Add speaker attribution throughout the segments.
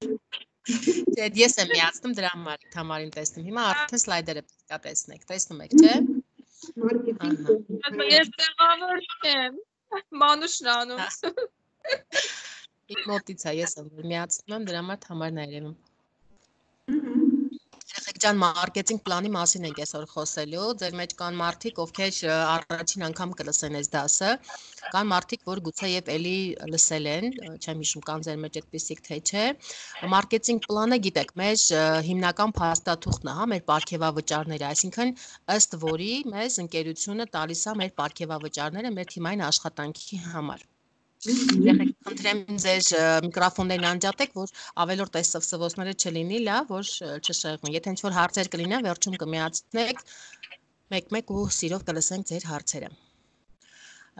Speaker 1: Չէ, ես եմ միացնում դրա համար համարին տեսնում։ Հիմա արդեն սլայդերը պետք է տեսնեք։ Տեսնում եք, չէ՞։
Speaker 2: Ես տեղավոր եմ։ Մանուշն անում։
Speaker 1: Իմ մոտից է, ես եմ միացնում դրա համար համարն է երևում։ ջան, մարքեթինգ պլանի մասին ենք այսօր խոսելու։ Ձեր մեջ կան մարդիկ, ովքեր առաջին անգամ կլսեն այս դասը, կան մարդիկ, որ գուցե եւ էլի լսել են, չեմ հիշում կան ձեր մեջ այդպիսիք թե չէ։ Մարքեթինգ պլանը գիտեք, մեր հիմնական փաստաթուղթն է, հա, մեր ապարքեվավճարները, այսինքն ըստ որի մեզ ընկերությունը տալիս է մեր ապարքեվավճարները մեր թիմային աշխատանքի համար։ Եղեք խնդրեմ ձեր միկրոֆոններն անջատեք, որ ավելորդ այս սվսվոցները չլինի, լավ, որ չշեղվեն։ Եթե ինչ-որ հարցեր կլինեն, վերջում կմիացնեք մեկ-մեկ ու սիրով կլսենք ձեր հարցերը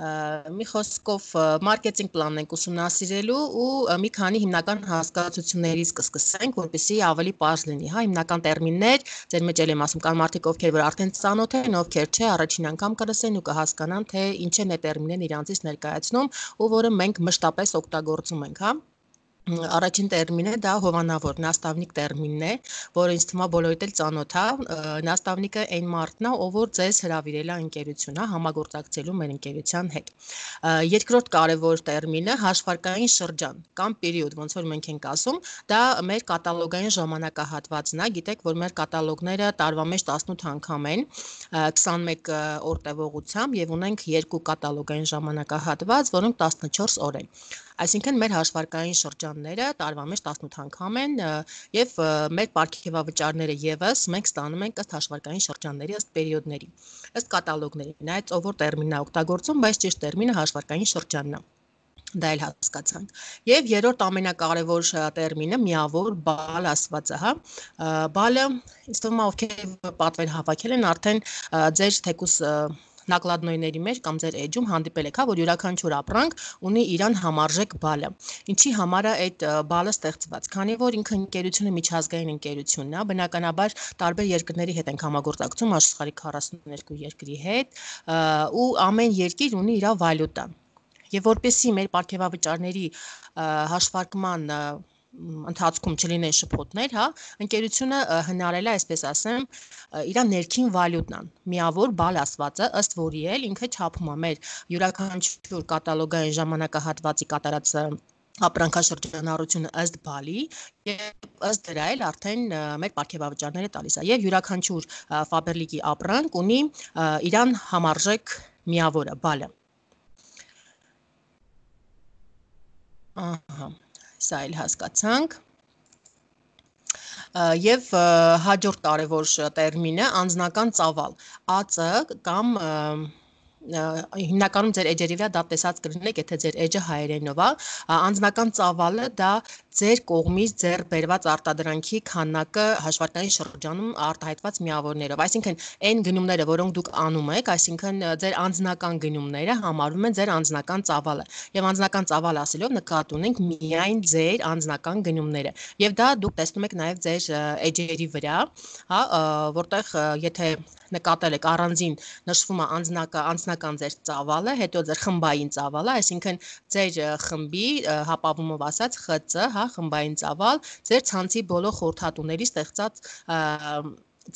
Speaker 1: մի խոսքով մարքեթինգ պլանն ենք ուսումնասիրելու ու մի քանի հիմնական հասկացություններից կսկսենք, որպեսզի ավելի པարզ լինի, հա, հիմնական տերմիններ, ձեր մեջ էլ եմ ասում, կան մարդիկ, ովքեր որ արդեն ծանոթ են, ովքեր չէ, առաջին անգամ կլսեն ու կհասկանան, թե ինչ են այդ տերմիններն իրանցից ներկայացնում ու որը մենք մշտապես օգտագործում ենք, հա առաջին տերմինը դա հովանավոր նաստավնիկ տերմինն է, որը ինձ թվում է բոլորիդ էլ ծանոթ է։ Նաստավնիկը այն մարդն է, ով որ ձեզ հravirել է ընկերություն, հա, համագործակցելու մեր ընկերության հետ։ Երկրորդ կարևոր տերմինը հաշվարկային շրջան կամ պերիոդ, ոնց որ մենք ենք ասում, դա մեր կատալոգային ժամանակահատվածն է։ Գիտեք, որ մեր կատալոգները տարվա մեջ 18 անգամ են, 21 օր տևողությամբ եւ ունենք երկու կատալոգային ժամանակահատված, որոնք 14 օր են։ Այսինքն մեր հաշվարկային շրջանները տարվա մեջ 18 անգամ են եւ մեր ապարքեվավճարները եւս մենք ստանում ենք ըստ հաշվարկային շրջանների ըստ պերիոդների, ըստ կատալոգների։ Նայած ով որ տերմինն է օգտագործում, բայց ճիշտ տերմինը հաշվարկային շրջանն է դա էլ հասկացանք։ Եվ երրորդ ամենակարևոր տերմինը միավոր բալ ասվածը, հա։ Բալը, ինձ թվում է ովքեր պատվեր հավաքել են, արդեն ձեր թեկուս նակլադնոյների մեջ կամ ձեր էջում հանդիպել եք, հա, որ յուրաքանչյուր ապրանք ունի իրան համարժեք բալը։ Ինչի համար է այդ բալը ստեղծված։ Քանի որ ինքը ընկերությունը միջազգային ընկերությունն է, բնականաբար տարբեր երկրների հետ ենք համագործակցում աշխարհի 42 երկրի հետ, ու ամեն երկիր ունի իր վալյուտան։ Եվ որպեսի մեր ապարքեվավճարների հաշվարկման ընթացքում չլինեն շփոթներ, հա, ընկերությունը հնարել է, այսպես ասեմ, իր ներքին վալյուտան, միավոր բալ ասվածը, ըստ որի էլ ինքը չափում է մեր յուրաքանչյուր կատալոգային ժամանակահատվածի կատարած ապրանքաշրջանառությունը ըստ բալի եւ ըստ դրա էլ արդեն մեր ապարքեվավճարները տալիս է եւ յուրաքանչյուր ֆաբերլիկի ապրանք ունի իրան համարժեք միավորը բալը ահա Սա էլ հասկացանք եւ հաջորդ կարևոր տերմինը անձնական ծավալ ԱԾ կամ հիմնականում ձեր էջերի վրա դա տեսած կլինեք, եթե ձեր էջը հայերենով է, անձնական ծավալը դա ձեր կողմից ձեր բերված արտադրանքի քանակը հաշվարկային շրջանում արտահայտված միավորներով, այսինքն այն գնումները, որոնք դուք անում եք, այսինքն ձեր անձնական գնումները համարվում են ձեր անձնական ծավալը։ Եվ անձնական ծավալ ասելով նկատ ունենք միայն ձեր անձնական գնումները։ Եվ դա դուք տեսնում եք նաև ձեր էջերի վրա, հա, որտեղ եթե նկատել եք առանձին նշվում է անձնական անձնական ձեր ծավալը, հետո ձեր խմբային ծավալը, այսինքն ձեր խմբի հապավումով ասած ԽՑ, հա, խմբային ծավալ, ձեր ցանցի բոլոր խորհրդատուների ստեղծած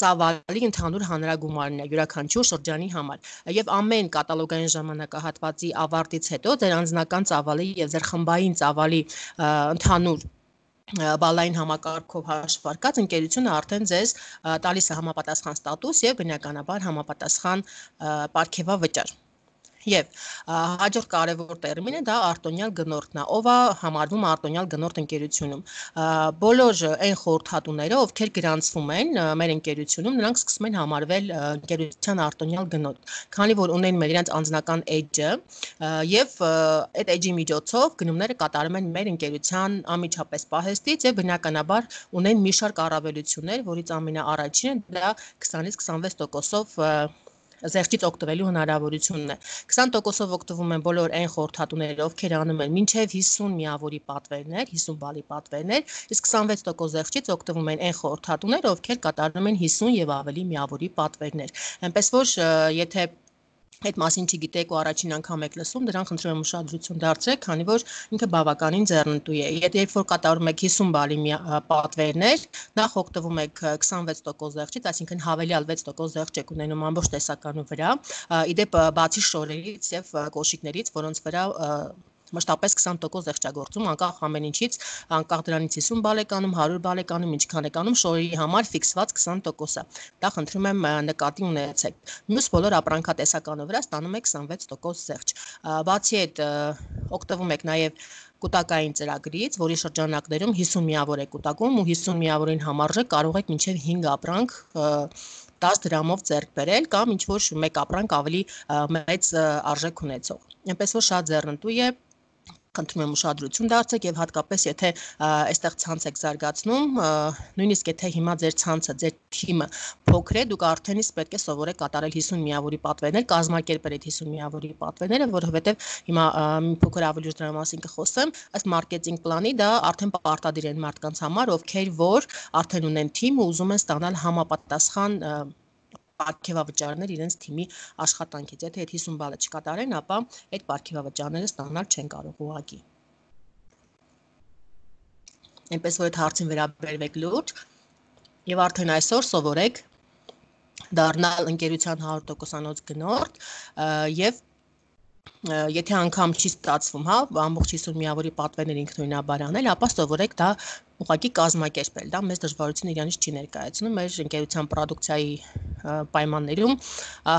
Speaker 1: ծավալի ընդհանուր հանրագումարն է յուրաքանչյուր շրջանի համար եւ ամեն կատալոգային ժամանակահատվածի ավարտից հետո ձեր անձնական ծավալի եւ ձեր խմբային ծավալի ընդհանուր բալային համակարգով հաշվարկած ընկերությունը արդեն ձեզ տալիս է համապատասխան ստատուս եւ բնականաբար համապատասխան ապարքեվավճար Եվ հաջորդ կարևոր տերմինը դա արտոնյալ գնորդն է, ով է համարվում արտոնյալ գնորդ ընկերությունում։ Բոլոր այն խորհրդատուները, ովքեր գրանցվում են մեր ընկերությունում, նրանք սկսում են համարվել ընկերության արտոնյալ գնորդ, քանի որ ունեն մեր իրենց անձնական էջը եւ այդ էջի միջոցով գնումները կատարում են մեր ընկերության անմիջապես պահեստից եւ բնականաբար ունեն մի շարք առավելություններ, որից ամենաառաջինը դա 20-ից 26%-ով զեղչից օգտվելու հնարավորությունն է։ 20%-ով օգտվում են բոլոր այն խորհրդատուները, ովքեր անում են մինչև 50 միավորի պատվերներ, 50 բալի պատվերներ, իսկ 26% զեղչից օգտվում են այն խորհրդատուները, ովքեր կատարում են 50 եւ ավելի միավորի պատվերներ։ Այնպես որ եթե այդ մասին չգիտեք ու առաջին անգամ եք լսում, դրան խնդրում եմ ուշադրություն դարձրեք, քանի որ ինքը բավականին ձեռնտու է։ Եթե երբ որ կատարում եք 50 բալի պատվերներ, նախ օգտվում եք 26% զեղչից, այսինքն հավելյալ 6% զեղչ եք ունենում ամբողջ տեսականու վրա։ Իդեպ բացի շորերից եւ կոշիկներից, որոնց վրա մշտապես 20% զեղչագործում անկախ ամեն ինչից, անկախ դրանից 50 բալեկանում, 100 բալեկանում, ինչքան է կանում, շորերի համար ֆիքսված 20%-ը։ Դա խնդրում եմ նկատի ունեցեք։ Մյուս բոլոր ապրանքատեսականով վրա ստանում եք 26% զեղչ։ Բացի այդ, օգտվում եք նաև կուտակային ծրագրից, որի շրջանակներում 50 միավոր է կուտակում ու 50 միավորին համարժեք կարող եք մինչև 5 ապրանք 10 դրամով ձեռք բերել կամ ինչ որ մեկ ապրանք ավելի մեծ արժեք ունեցող։ Այնպես որ շատ ձեռնտու է խնդրում եմ ուշադրություն դարձեք եւ հատկապես եթե այստեղ ցանց եք զարգացնում, նույնիսկ եթե հիմա ձեր ցանցը, ձեր թիմը փոքր է, դուք արդեն իսկ պետք է սովորեք կատարել 50 միավորի պատվերներ, կազմակերպել այդ 50 միավորի պատվերները, որովհետեւ հիմա մի փոքր ավելի ուշ դրա մասին կխոսեմ, ըստ մարքեթինգ պլանի դա արդեն պարտադիր են մարդկանց համար, ովքեր որ արդեն ունեն թիմ ու ուզում են ստանալ համապատասխան պարգևավճարներ իրենց թիմի աշխատանքից։ Եթե այդ 50 բալը չկատարեն, ապա այդ պարգևավճարները ստանալ չեն կարող ուղակի։ Այնպես որ այդ հարցին վերաբերվեք լուրջ եւ արդեն այսօր սովորեք դառնալ ընկերության 100%-անոց գնորդ եւ եթե անգամ չի ստացվում, հա, ամբողջ 50 միավորի պատվերներ ինքնուրույնաբար անել, ապա սովորեք դա ուղղակի կազմակերպել, դա մեծ դժվարություն իրանից չի ներկայացնում մեր ընկերության պրոդուկցիայի պայմաններում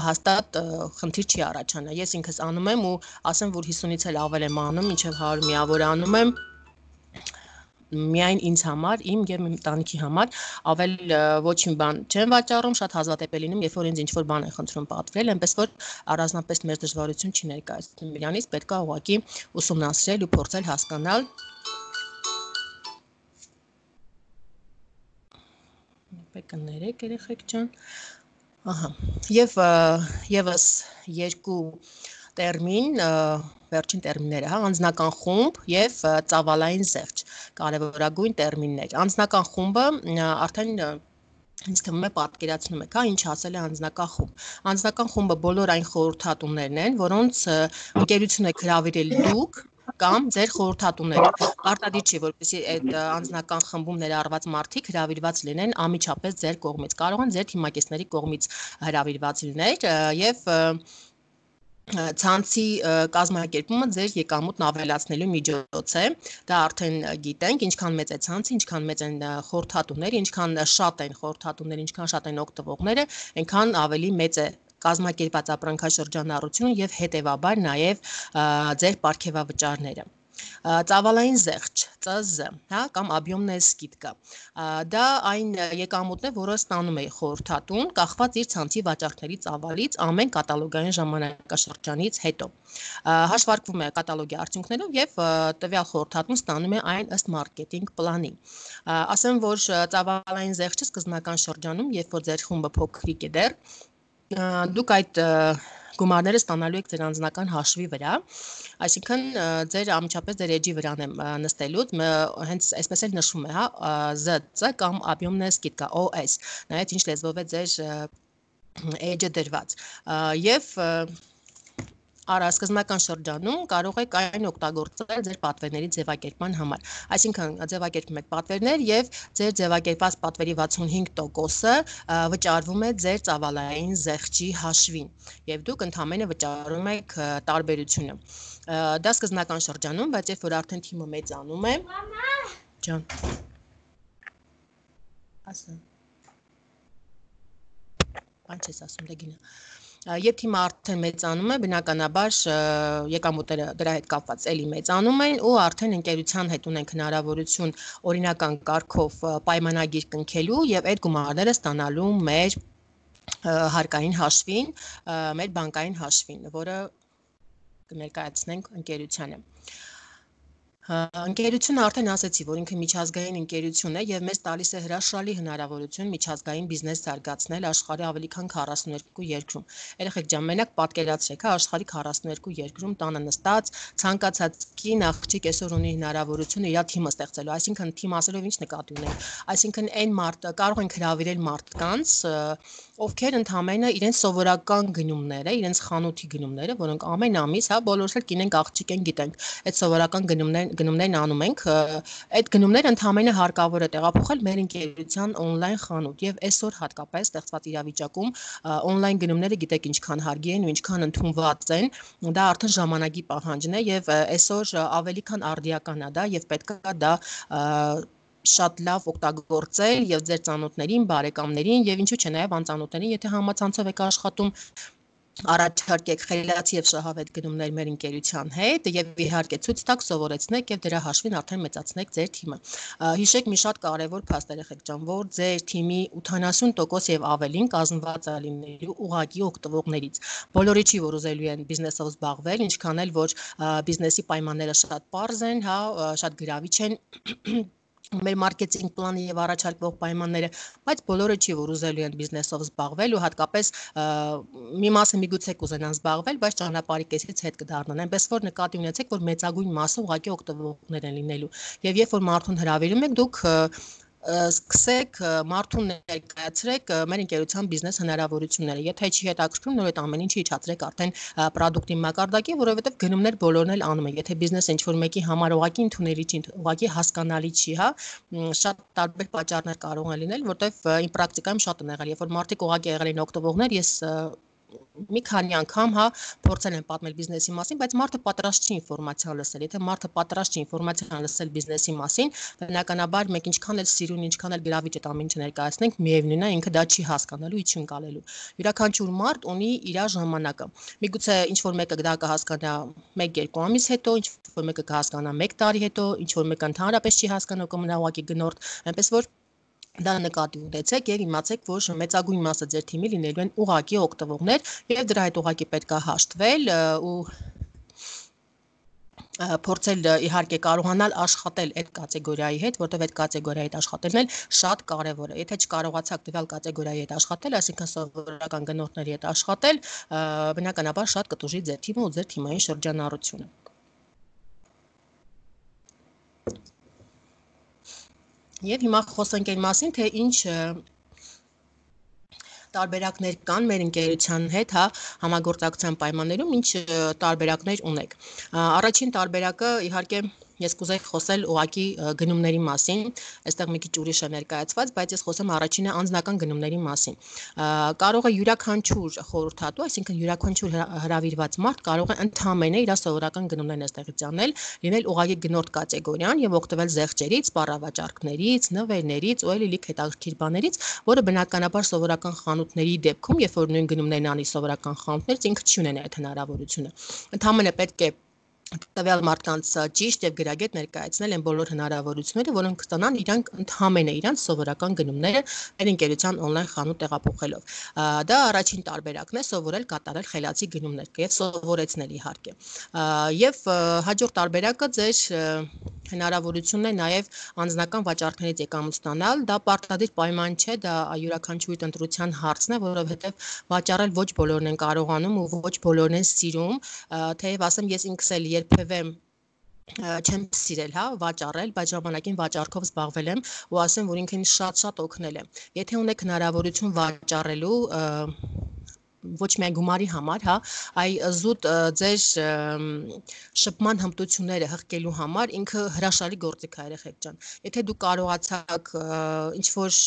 Speaker 1: հաստատ խնդիր չի առաջանա։ Ես ինքս անում եմ ու ասեմ, որ 50-ից էլ ավել եմ անում, մինչև 100 միավոր անում եմ միայն ինձ համար, իմ եւ իմ ընտանիքի համար ավել ոչ մի բան չեմ վաճառում, շատ հազվադեպ է լինում, երբ որ ինձ ինչ որ բան է խնդրում պատվիրել, այնպես որ առանձնապես մեր դժվարություն չի ներկայացնում իրանից, պետք է ուղղակի ուսումնասիրել ու փորձել հասկանալ Եկեք ներեք երեխեք ջան։ Ահա։ Եվ եւս երկու տերմին, վերջին տերմինները, հա, անձնական խումբ եւ ծավալային զեղչ, կարևորագույն տերմիններ։ Անձնական խումբը արդեն ինձ թվում է պատկերացնում եք, հա, ինչ ասել է անձնական խումբ։ Անձնական խումբը բոլոր այն խորհրդատուներն են, որոնց ընկերություն եք հravirել դուք կամ ձեր խորհրդատուները։ Պարտադիր չի, որպեսզի այդ անձնական խմբում ներառված մարդիկ հravirված լինեն ամիջապես ձեր կողմից։ Կարող են ձեր թիմակիցների կողմից հravirված լինել եւ և ցանցի կազմակերպումը ձեր եկամուտն ավելացնելու միջոց է։ Դա արդեն գիտենք, ինչքան մեծ է ցանցը, ինչքան մեծ են խորհրդատուները, ինչքան շատ են խորհրդատուները, ինչքան շատ են օգտվողները, այնքան ավելի մեծ է կազմակերպած ապրանքաշրջանառությունը եւ հետեւաբար նաեւ ձեր ապարքեվավճարները ծավալային զեղչ ծ հա կամ աբյոմնե սկիտկա դա այն եկամուտն է որը ստանում է խորհրդատուն կախված իր ցանցի վաճառքների ծավալից ամեն կատալոգային ժամանակաշրջանից հետո հաշվարկվում է կատալոգի արդյունքներով եւ տվյալ խորհրդատուն ստանում է այն ըստ մարքեթինգ պլանի ասեմ որ ծավալային զեղչը սկզբնական շրջանում երբ որ ձեր խումբը փոքրիկ է դեռ դուք այդ և, գումարները ստանալու եք ձեր անձնական հաշվի վրա, այսինքն ձեր ամիջապես ձեր էջի վրան է նստելուց, հենց այսպես էլ նշվում է, հա, ԶՑ կամ объемная скидка OS, նայած ինչ լեզվով է ձեր էջը դրված։ Եվ առասկզբնական շրջանում կարող եք այն օգտագործել ձեր պատվերների ձևակերպման համար։ Այսինքն ձևակերպում եք պատվերներ եւ ձեր ձևակերպած պատվերի 65%-ը վճարվում է ձեր ծավալային զեղչի հաշվին եւ դուք ընդհանրապես վճարում եք տարբերությունը։ Դա սկզբնական շրջանում, բայց երբ որ արդեն թիմը մեծանում է, ջան։ Ասա։ Ինչ ես ասում, դե գինա Երբ թիմը արդեն մեծանում է, բնականաբար եկամուտները դրա հետ կապված էլի մեծանում են ու արդեն ընկերության հետ ունենք հնարավորություն օրինական կարգով պայմանագիր կնքելու եւ այդ գումարները ստանալու մեր հարկային հաշվին, մեր բանկային հաշվին, որը կներկայացնենք ընկերությանը։ Ընկերությունը արդեն ասացի, որ ինքը միջազգային ընկերություն է եւ մեզ տալիս է հրաշալի հնարավորություն միջազգային բիզնես զարգացնել աշխարհի ավելի քան 42 երկրում։ Երեխեք ջան, մենակ պատկերացրեք, հա, աշխարհի 42 երկրում տանը նստած ցանկացած կին աղջիկ այսօր ունի հնարավորություն իր թիմը ստեղծելու, այսինքն թիմ ասելով ինչ նկատի ունենք։ Այսինքն այն մարդ կարող ենք հravirել մարդկանց ովքեր ընդամենը իրենց սովորական գնումները, իրենց խանութի գնումները, որոնք ամեն ամիս, հա, բոլորս էլ կինենք աղջիկ են գիտենք, այդ սովորական գնումներ գնումներն անում ենք, այդ գնումները ընդամենը հարկավոր է տեղափոխել մեր ընկերության on-line խանութ եւ այսօր հատկապես ստեղծված իրավիճակում on-line գնումները գիտեք ինչքան հարգի են ու ինչքան ընդունված են, դա արդեն ժամանակի պահանջն է եւ այսօր ավելի քան արդիական է դա եւ պետքա դա շատ լավ օգտագործել եւ ձեր ծանոթներին, բարեկամներին եւ ինչու՞ չէ նաեւ անծանոթներին, եթե համացանցով եք աշխատում առաջարկեք խելացի եւ շահավետ գնումներ մեր ընկերության հետ եւ իհարկե ցույց տակ սովորեցնեք եւ դրա հաշվին արդեն մեծացնեք ձեր թիմը։ Հիշեք մի շատ կարեւոր փաստ երեխեք ջան, որ ձեր թիմի 80% եւ ավելին կազմված է լինելու ուղակի օգտվողներից։ Բոլորի չի որ ուզելու են բիզնեսով զբաղվել, ինչքան էլ որ բիզնեսի պայմանները շատ པարզ են, հա, շատ գրավիչ են մեր մարքեթինգ պլանը եւ առաջարկվող պայմանները, բայց բոլորը չի որ ուզելու են բիզնեսով զբաղվել ու հատկապես մի մասը միգուցե կուզենան զբաղվել, բայց ճանապարհի կեսից հետ կդառնան։ Այնպես որ նկատի ունեցեք, որ մեծագույն մասը ուղղակի օգտվողներ են լինելու։ Եւ երբ որ մարդուն հրավիրում եք, դուք սկսեք մարդուն ներկայացրեք մեր ընկերության բիզնես հնարավորությունները։ Եթե չի հետաքրքրում, նոր այդ ամեն ինչը իջացրեք արդեն product-ի մակարդակի, որովհետև գնումներ բոլորն էլ անում են։ Եթե բիզնեսը ինչ-որ մեկի համար ուղակի ընդունելի չի, ուղակի հասկանալի չի, հա, շատ տարբեր պատճառներ կարող են լինել, որտեվ իմ պրակտիկայում շատ են եղել, երբ որ մարդիկ ուղակի եղել են օգտվողներ, ես մի քանի անգամ հա փորձել են պատմել բիզնեսի մասին, բայց մարդը պատրաստ չի ինֆորմացիա լսել։ Եթե մարդը պատրաստ չի ինֆորմացիա լսել բիզնեսի մասին, բնականաբար մենք ինչքան էլ սիրուն, ինչքան էլ գրավիչ այդ ամենը ներկայացնենք, միևնույնն է ինքը դա չի հասկանալու, ի չուն գալելու։ Յուրաքանչյուր մարդ ունի իր ժամանակը։ Միգուցե ինչ որ մեկը դա կհասկանա 1-2 ամիս հետո, ինչ որ մեկը կհասկանա 1 տարի հետո, ինչ որ մեկը ընդհանրապես չի հասկանա կմնա ուղակի գնորդ, այնպես որ դա նկատի ունեցեք եւ իմացեք, որ մեծագույն մասը ձեր թիմի լինելու են ուղակի օգտվողներ եւ դրա հետ ուղակի պետք է հաշտվել ու փորձել իհարկե կարողանալ աշխատել այդ կատեգորիայի հետ, որտեղ այդ կատեգորիայի հետ աշխատելն էլ շատ կարևոր է։ Եթե չկարողացաք տվյալ կատեգորիայի հետ աշխատել, այսինքն սովորական գնորդների հետ աշխատել, բնականաբար շատ կտուժի ձեր թիմը ու ձեր թիմային շրջանառությունը։ Եվ հիմա խոսենք այն մասին, թե ինչ տարբերակներ կան մեր ընկերության հետ, հա, համագործակցության պայմաններում ինչ տարբերակներ ունեք։ Առաջին տարբերակը իհարկե Ես կուզեի խոսել ուղակի գնումների մասին, այստեղ մի քիչ ուրիշ է ներկայացված, բայց ես խոսեմ առաջինը անձնական գնումների մասին։ Կարող է յուրաքանչյուր խորհրդատու, այսինքն յուրաքանչյուր հրավիրված մարդ կարող է ընդհանրապես իր սովորական գնումներն այստեղից անել, լինել ուղակի գնորդ կատեգորիան եւ օգտվել զեղչերից, սպառավաճառքներից, նվերներից ու լիք հետաքրքիր բաներից, որը բնականաբար սովորական խանութների դեպքում, երբ որ նույն գնումներն անի սովորական խանութներից, ինքը չի ունենա այդ հնարավորությունը։ Ընդհանրապես պետք է տվյալ մարդկանց ճիշտ եւ գրագետ ներկայացնել են բոլոր հնարավորությունները, որոնք կստանան իրանք ընդհանրապես իրանք սովորական գնումները մեր ընկերության on-line խանութ տեղափոխելով։ Դա առաջին տարբերակն է սովորել կատարել խելացի գնումներ եւ սովորեցնել իհարկե։ Եւ հաջորդ տարբերակը ձեր հնարավորությունն է նաև անձնական վաճառքներից եկամուտ ստանալ, դա պարտադիր պայման չէ, դա յուրաքանչյուրի տնտրության հարցն է, որովհետև վաճառել ոչ բոլորն են կարողանում ու ոչ բոլորն են սիրում, թեև ասեմ ես ինքս էլ երբևէ չեմ սիրել, հա, վաճառել, բայց ժամանակին վաճառքով զբաղվել եմ ու ասեմ, որ ինքն շատ-շատ օգնել է։ Եթե ունեք հնարավորություն վաճառելու, ոչ միայն գումարի համար, հա, այ զուտ ձեր շփման հմտությունները հղկելու համար ինքը հրաշալի գործիք է երեխեք ջան։ Եթե դու կարողացաք ինչ որ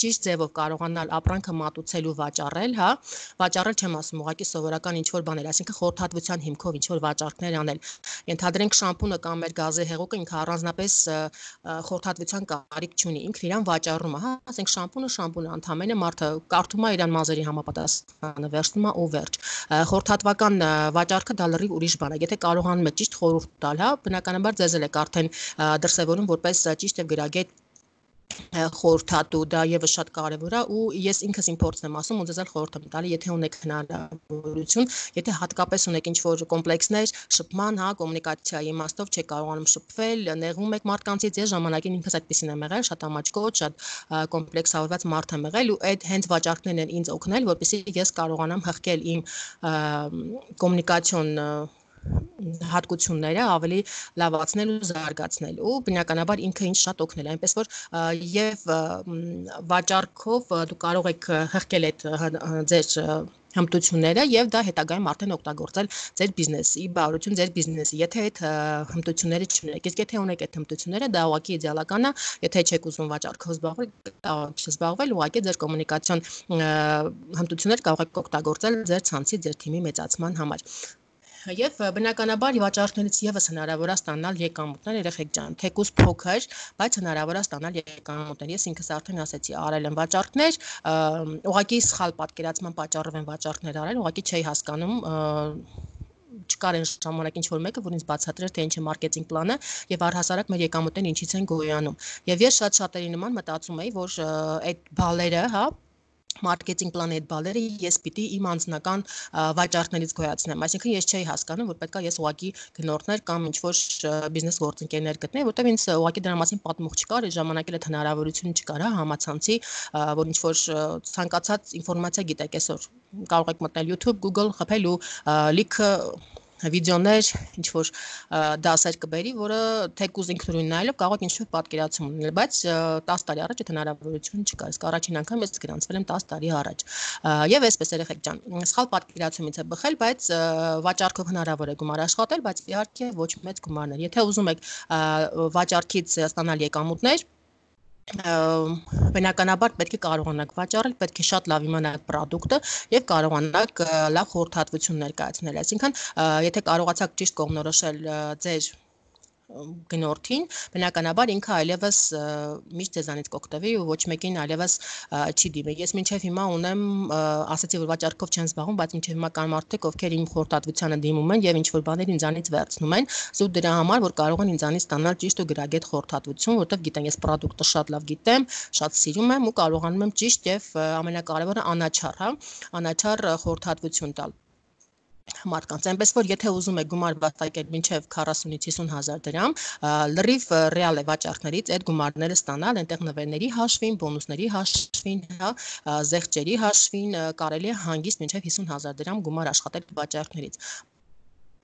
Speaker 1: ճիշտ ձևով կարողանալ ապրանքը մատուցել ու վաճառել, հա, վաճառել չեմ ասում, ուղղակի սովորական ինչ որ բաներ, այսինքն խորհրդատվության հիմքով ինչ որ վաճառքներ անել։ Ենթադրենք շամպունը կամ մեր գազի հեղուկը ինքը առանձնապես խորհրդատվության կարիք չունի, ինքն իրան վաճառում է, հա, ասենք շամպունը, շամպունը ընդհանրապես մարդը կարդում է իրան մազերի համապատասխանը, վերցնում է ու վերջ։ Խորհրդատվական վաճառքը դա լրիվ ուրիշ բան է։ Եթե կարողանում եք ճիշտ խորհուրդ տալ, հա, բնականաբար ձեզ էլ եք արդեն դրսևորում որպես ճիշտ եւ գրագետ խորհրդատու, դա եւս շատ կարեւոր է ու ես ինքս իմ փորձն եմ ասում ու ձեզ էլ խորհուրդ եմ տալի, եթե ունեք հնարավորություն, եթե հատկապես ունեք ինչ-որ կոմպլեքսներ, շփման, հա, կոմունիկացիայի իմաստով չեք կարողանում շփվել, նեղվում եք մարդկանցից, ես ժամանակին ինքս այդպեսին եմ եղել, շատ ամաչկոտ, շատ կոմպլեքսավորված մարդ եմ եղել ու այդ հենց վաճառքներն են ինձ օգնել, որպեսզի ես կարողանամ հղկել իմ կոմունիկացիոն հատկությունները ավելի լավացնել ու զարգացնել ու բնականաբար ինքը ինձ շատ օգնել այնպես որ եւ վաճառքով դու կարող եք հղկել այդ ձեր հմտությունները եւ դա հետագայում արդեն օգտագործել ձեր բիզնեսի, բարություն ձեր բիզնեսի։ Եթե այդ հմտությունները չունեք, իսկ եթե ունեք այդ հմտությունները, դա ուղղակի իդեալական է, եթե չեք ուզում վաճառքով զբաղվել, չզբաղվել, ուղղակի ձեր կոմունիկացիոն հմտությունները կարող եք օգտագործել ձեր ցանցի, ձեր թիմի մեծացման համար եւ բնականաբար վաճառքներից եւս հնարավոր է ստանալ եկամուտներ երեխեք ջան թեկուս փոքր բայց հնարավոր է ստանալ եկամուտներ ես ինքս արդեն ասեցի արել եմ վաճառքներ ուղղակի սխալ պատկերացման պատճառով են վաճառքներ արել ուղղակի չէի հասկանում չկար այն ժամանակ ինչ որ մեկը, որ ինձ բացատրեր թե ինչ է մարքեթինգ պլանը եւ առհասարակ մեր եկամուտներն ինչից են գոյանում։ Եվ ես շատ շատերի նման մտածում էի, որ այդ բալերը, հա, մարքեթինգ պլանի այդ բալերը ես պիտի իմ անձնական վաճառքներից գոյացնեմ։ Այսինքն ես չէի հասկանում, որ պետքա ես ուղակի գնորդներ կամ ինչ որ բիզնես գործընկերներ գտնեի, որտեղ ինձ ուղակի դրա մասին պատմող չկար, այդ ժամանակ էլ այդ հնարավորություն չկար, հա, համացանցի, որ ինչ որ ցանկացած ինֆորմացիա գիտեք այսօր կարող եք մտնել YouTube, Google, խփել ու լիքը վիդեոներ, ինչ որ դասեր կբերի, որը թեկուզ ինքնուրույն նայելով կարող եք ինչ-որ պատկերացում ունենալ, բայց 10 տարի առաջ այդ հնարավորություն չկար։ Իսկ առաջին անգամ ես գրանցվել եմ 10 տարի առաջ։ Եվ այսպես երեխեք ջան, սխալ պատկերացումից է բխել, բայց վաճառքով հնարավոր է գումար աշխատել, բայց իհարկե ոչ մեծ գումարներ։ Եթե ուզում եք վաճառքից ստանալ եկամուտներ, բնականաբար պետք է կարողանաք վաճառել, պետք է շատ լավ իմանաք product-ը եւ կարողանաք լավ խորհրդատվություն ներկայացնել։ Այսինքն, եթե կարողացաք ճիշտ կողմնորոշել ձեր գնորդին, բնականաբար ինքը այլևս միշտ ձեզանից կօգտվի ու ոչ մեկին այլևս չի դիմի։ Ես մինչև հիմա ունեմ, ասացի որ վաճառքով չեն զբաղվում, բայց մինչև հիմա կան մարդիկ, ովքեր իմ խորհրդատվությանը դիմում են եւ ինչ որ բաներ ինձանից վերցնում են, զուտ դրա համար, որ կարող են ինձանից ստանալ ճիշտ ու գրագետ խորհրդատվություն, որովհետեւ գիտեն ես product-ը շատ լավ գիտեմ, շատ սիրում եմ ու կարողանում եմ ճիշտ եւ ամենակարևորը անաչառ, հա, անաչառ խորհրդատվություն տալ մարդկանց։ Այնպես որ եթե ուզում եք գումար վաստակել մինչև 40-ից 50 հազար դրամ, լրիվ ռեալ է վաճառքներից այդ գումարները ստանալ, այնտեղ նվերների հաշվին, բոնուսների հաշվին, հա, զեղչերի հաշվին կարելի է հանգիստ մինչև 50 հազար դրամ գումար աշխատել վաճառքներից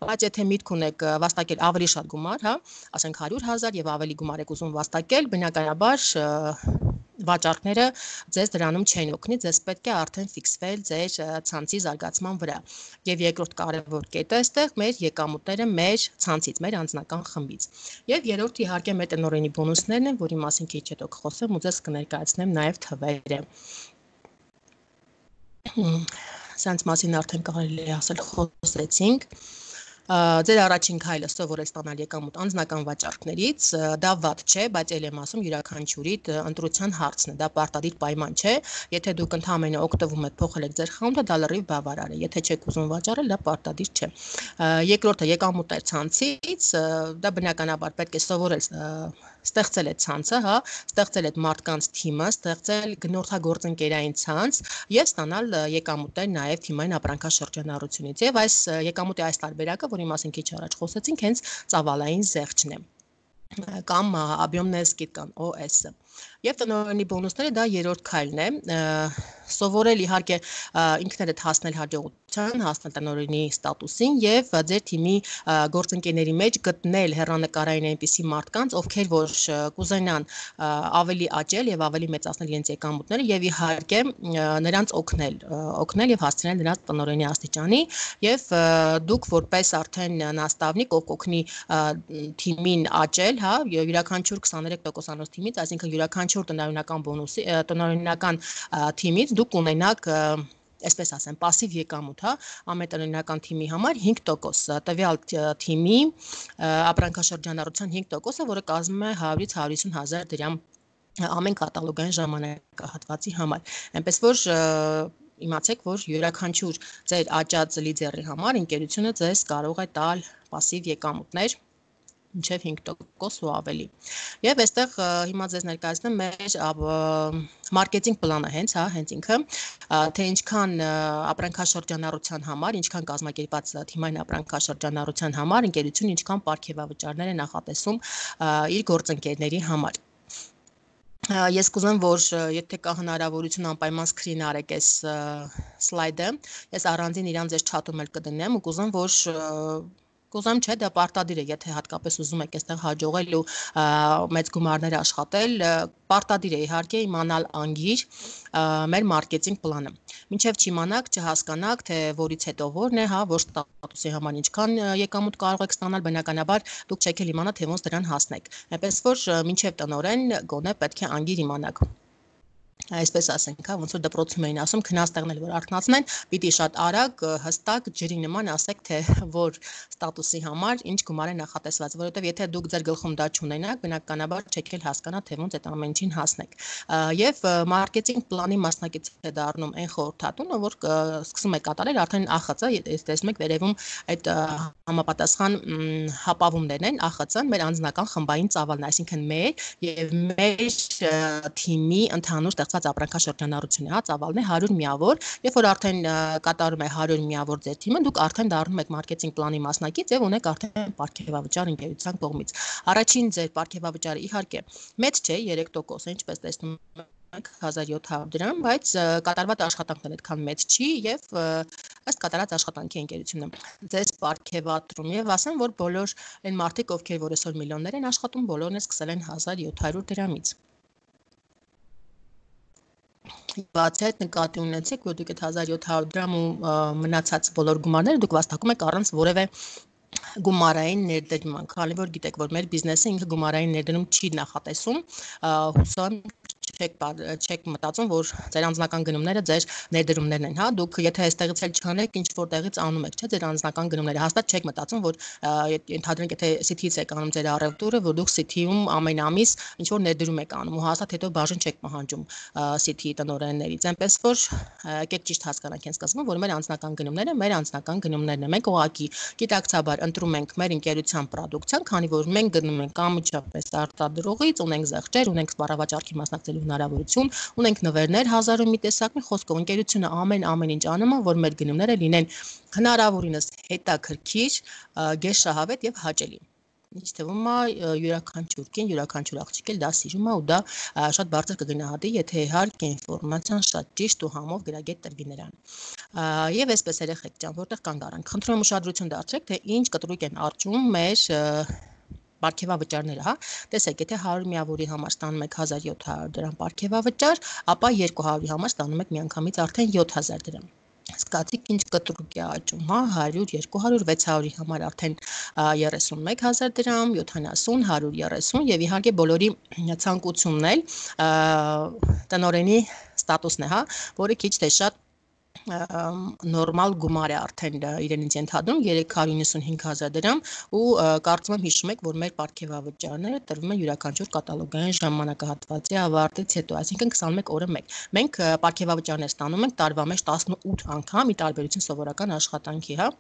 Speaker 1: բայց եթե միտք ունեք վաստակել ավելի շատ գումար, հա, ասենք 100.000 եւ ավելի գումար եք ուզում վաստակել, բնականաբար վաճառքները ձեզ դրանում չեն օգնի, ձեզ պետք է արդեն ֆիքսվել ձեր ցանցի զարգացման վրա։ Եվ երկրորդ կարևոր կետը այստեղ մեր եկամուտները մեր ցանցից, մեր անձնական խմբից։ Եվ երրորդ իհարկե մեր տնօրենի բոնուսներն են, որի մասին քիչ հետո կխոսեմ ու ձեզ կներկայացնեմ նաև թվերը։ Սրանց մասին արդեն կարելի է ասել խոսեցինք ձեր առաջին քայլը սովորել ստանալ եկամուտ անձնական վաճառքներից, դա ված չէ, բայց ել եմ ասում յուրաքանչյուրիդ ընտրության հարցն է, դա պարտադիր պայման չէ։ Եթե դուք ընդհանրապես օգտվում եք փոխել եք ձեր խանութը, դա լրիվ բավարար է։ Եթե չեք ուզում վաճառել, դա պարտադիր չէ։ Երկրորդը եկամուտներ ցանցից, դա բնականաբար պետք է սովորել ստեղծել այդ ցանցը, հա, ստեղծել այդ մարդկանց թիմը, ստեղծել գնորդագործընկերային ցանց եւ ստանալ եկամուտներ նաեւ թիմային ապրանքաշրջանառությունից։ Եվ այս եկամուտի այս տարբերակը, որի մասին քիչ առաջ խոսեցինք, հենց ծավալային զեղչն է կամ Abiomenes-ը կամ OS-ը։ Եվ տնօրենի բոնուսները դա երրորդ քայլն է։ Սովորել իհարկե ինքներդ հասնել հաջողության, հասնել տնօրենի ստատուսին եւ ձեր թիմի գործընկերների մեջ գտնել հերանեկարային այնպիսի մարդկանց, ովքեր որ կուզենան ավելի աճել եւ ավելի մեծացնել իրենց եկամուտները եւ իհարկե նրանց օգնել, օգնել եւ հասցնել նրանց տնօրենի աստիճանի եւ դուք որպես արդեն նաստավնիկ ով կօգնի թիմին աճել, հա, յուրաքանչյուր 23%-անոց թիմից, այսինքն յուրաքանչյուր տնօրինական բոնուսի տնօրինական թիմից դուք ունենաք այսպես ասեմ, пассив եկամուտ, հա, ամենատնօրինական թիմի համար 5% տվյալ թիմի ապրանքաշրջանառության 5%-ը, որը կազմում է 100-ից 150 հազար դրամ ամեն կատալոգային ժամանակահատվածի համար։ Այնպես որ իմացեք, որ յուրաքանչյուր ձեր աճած լիդերի համար ընկերությունը ձեզ կարող է տալ пассив եկամուտներ մինչև 5% ու ավելի։ Եվ այստեղ հիմա ձեզ ներկայացնեմ մեր մարքեթինգ պլանը հենց, հա, հենց ինքը, թե ինչքան ապրանքաշրջանառության համար, ինչքան կազմակերպած թիմային ապրանքաշրջանառության համար ընկերությունը ինչքան ապարքեվավճարներ է նախատեսում իր գործընկերների համար ես կուզեմ որ եթե կա հնարավորություն անպայման սկրին արեք այս սլայդը ես առանձին իրան ձեզ չաթում էլ կդնեմ ու կուզեմ որ Կուզեմ չէ, դա պարտադիր է, եթե հատկապես ուզում եք այստեղ հաջողել ու մեծ գումարներ աշխատել, պարտադիր է իհարկե իմանալ անգիր մեր մարքեթինգ պլանը։ Մինչև չիմանաք, չհասկանաք, թե որից հետո որն է, հա, որ ստատուսի համար ինչքան եկամուտ կարող եք ստանալ, բնականաբար դուք չեք էլ իմանա, թե ոնց դրան հասնեք։ Այնպես որ մինչև տնորեն գոնե պետք է անգիր իմանաք այսպես ասենք, հա, ոնց որ դպրոցում էին ասում, քնաստեղնել որ արթնացնեն, պիտի շատ արագ, հստակ ջրի նման ասեք, թե որ ստատուսի համար ինչ գումար է նախատեսված, որովհետև եթե դուք ձեր գլխում դա չունենաք, բնականաբար չեք էլ հասկանա, թե ոնց այդ ամեն ինչին հասնեք։ Եվ մարքեթինգ պլանի մասնակից է դառնում այն խորհրդատունը, որ սկսում է կատարել արդեն ԱԽՑ, տեսնում եք վերևում այդ համապատասխան հապավումներն են ԱԽՑ-ն մեր անձնական խմբային ծավալն, այսինքն մեր եւ մեր թիմի ընդհանուր ստեղծված ապրանքաշրջանառությունը, հա, ծավալն է 100 միավոր, երբ որ արդեն կատարում է 100 միավոր ձեր թիմը, դուք արդեն դառնում եք մարքեթինգ պլանի մասնակից եւ ունեք արդեն ապարքեվավճար ընկերության կողմից։ Առաջին ձեր ապարքեվավճարը իհարկե մեծ չէ, 3%, ինչպես տեսնում 1700 դրամ, բայց կատարված աշխատանքն այդքան մեծ չի եւ ըստ կատարած աշխատանքի ընկերությունը ձեզ ապարքեվատրում եւ ասեմ որ բոլոր այն մարդիկ ովքեր որ այսօր միլիոններ են աշխատում բոլորն է սկսել են 1700 դրամից բացի այդ նկատի ունեցեք, որ դուք այդ 1700 դրամ ու մնացած բոլոր գումարները դուք վաստակում եք առանց որևէ գումարային ներդրման, քանի որ գիտեք, որ մեր բիզնեսը ինքը գումարային ներդրում չի նախատեսում, հուսամ չեք չեք մտածում, որ ձեր անձնական գնումները ձեր ներդրումներն են, հա, դուք եթե այստեղից էլ չանեք, ինչ որտեղից անում եք, չէ, ձեր անձնական գնումները, հաստատ չեք մտածում, որ ընդհանրենք եթե City-ից եք անում ձեր առևտուրը, որ դուք City-ում ամեն ամիս ինչ որ ներդրում եք անում ու հաստատ հետո բաժին չեք պահանջում City-ի տնօրեններից, այնպես որ եկեք ճիշտ հասկանանք հենց սկզբում, որ մեր անձնական գնումները մեր անձնական գնումներն են։ Մենք ուղակի գիտակցաբար ընտրում ենք մեր ընկերության պրոդուկցիան, քանի որ մենք գնում ենք անմիջապես արտադրողից, ունենք զեղչեր, ունենք սպառավաճառքի մասնակցելու հնարավորություն, ունենք նվերներ հազար ու մի տեսակ, մի խոսքով ընկերությունը ամեն ամեն ինչ անում է, որ մեր գնումները լինեն հնարավորինս հետաքրքիր, գեշահավետ եւ հաճելի ինչ թվում է յուրաքանչյուր կին, յուրաքանչյուր աղջիկ էլ դա սիրում է ու դա շատ բարձր կգնահատի, եթե իհարկե ինֆորմացիան շատ ճիշտ ու համով գրագետ տրվի նրան։ Եվ այսպես երեխեք ջան, որտեղ կանգ առանք։ Խնդրում եմ ուշադրություն դարձրեք, թե ինչ կտրուկ են արճում մեր պարգևավճարները, հա։ Տեսեք, եթե 100 միավորի համար ստանում եք 1700 դրամ պարգևավճար, ապա 200-ի համար ստանում եք միանգամից արդեն 7000 դրամ սկացիք ինչ կտրուկ է աճում, հա 100, 200, 600-ի համար արդեն 31000 դրամ, 70, 130 եւ իհարկե բոլորի ցանկությունն էլ տնորենի ստատուսն է, հա, որը քիչ թե շատ նորմալ գումար է արդեն իրենից ենթադրում 395000 դրամ ու կարծում եմ հիշում եք որ մեր ապարքեվավճարները տրվում են յուրաքանչյուր կատալոգային ժամանակահատվածի ավարտից հետո այսինքն 21 օրը մեկ մենք ապարքեվավճարներ ստանում ենք տարվա մեջ 18 անգամ ի տարբերություն սովորական աշխատանքի հա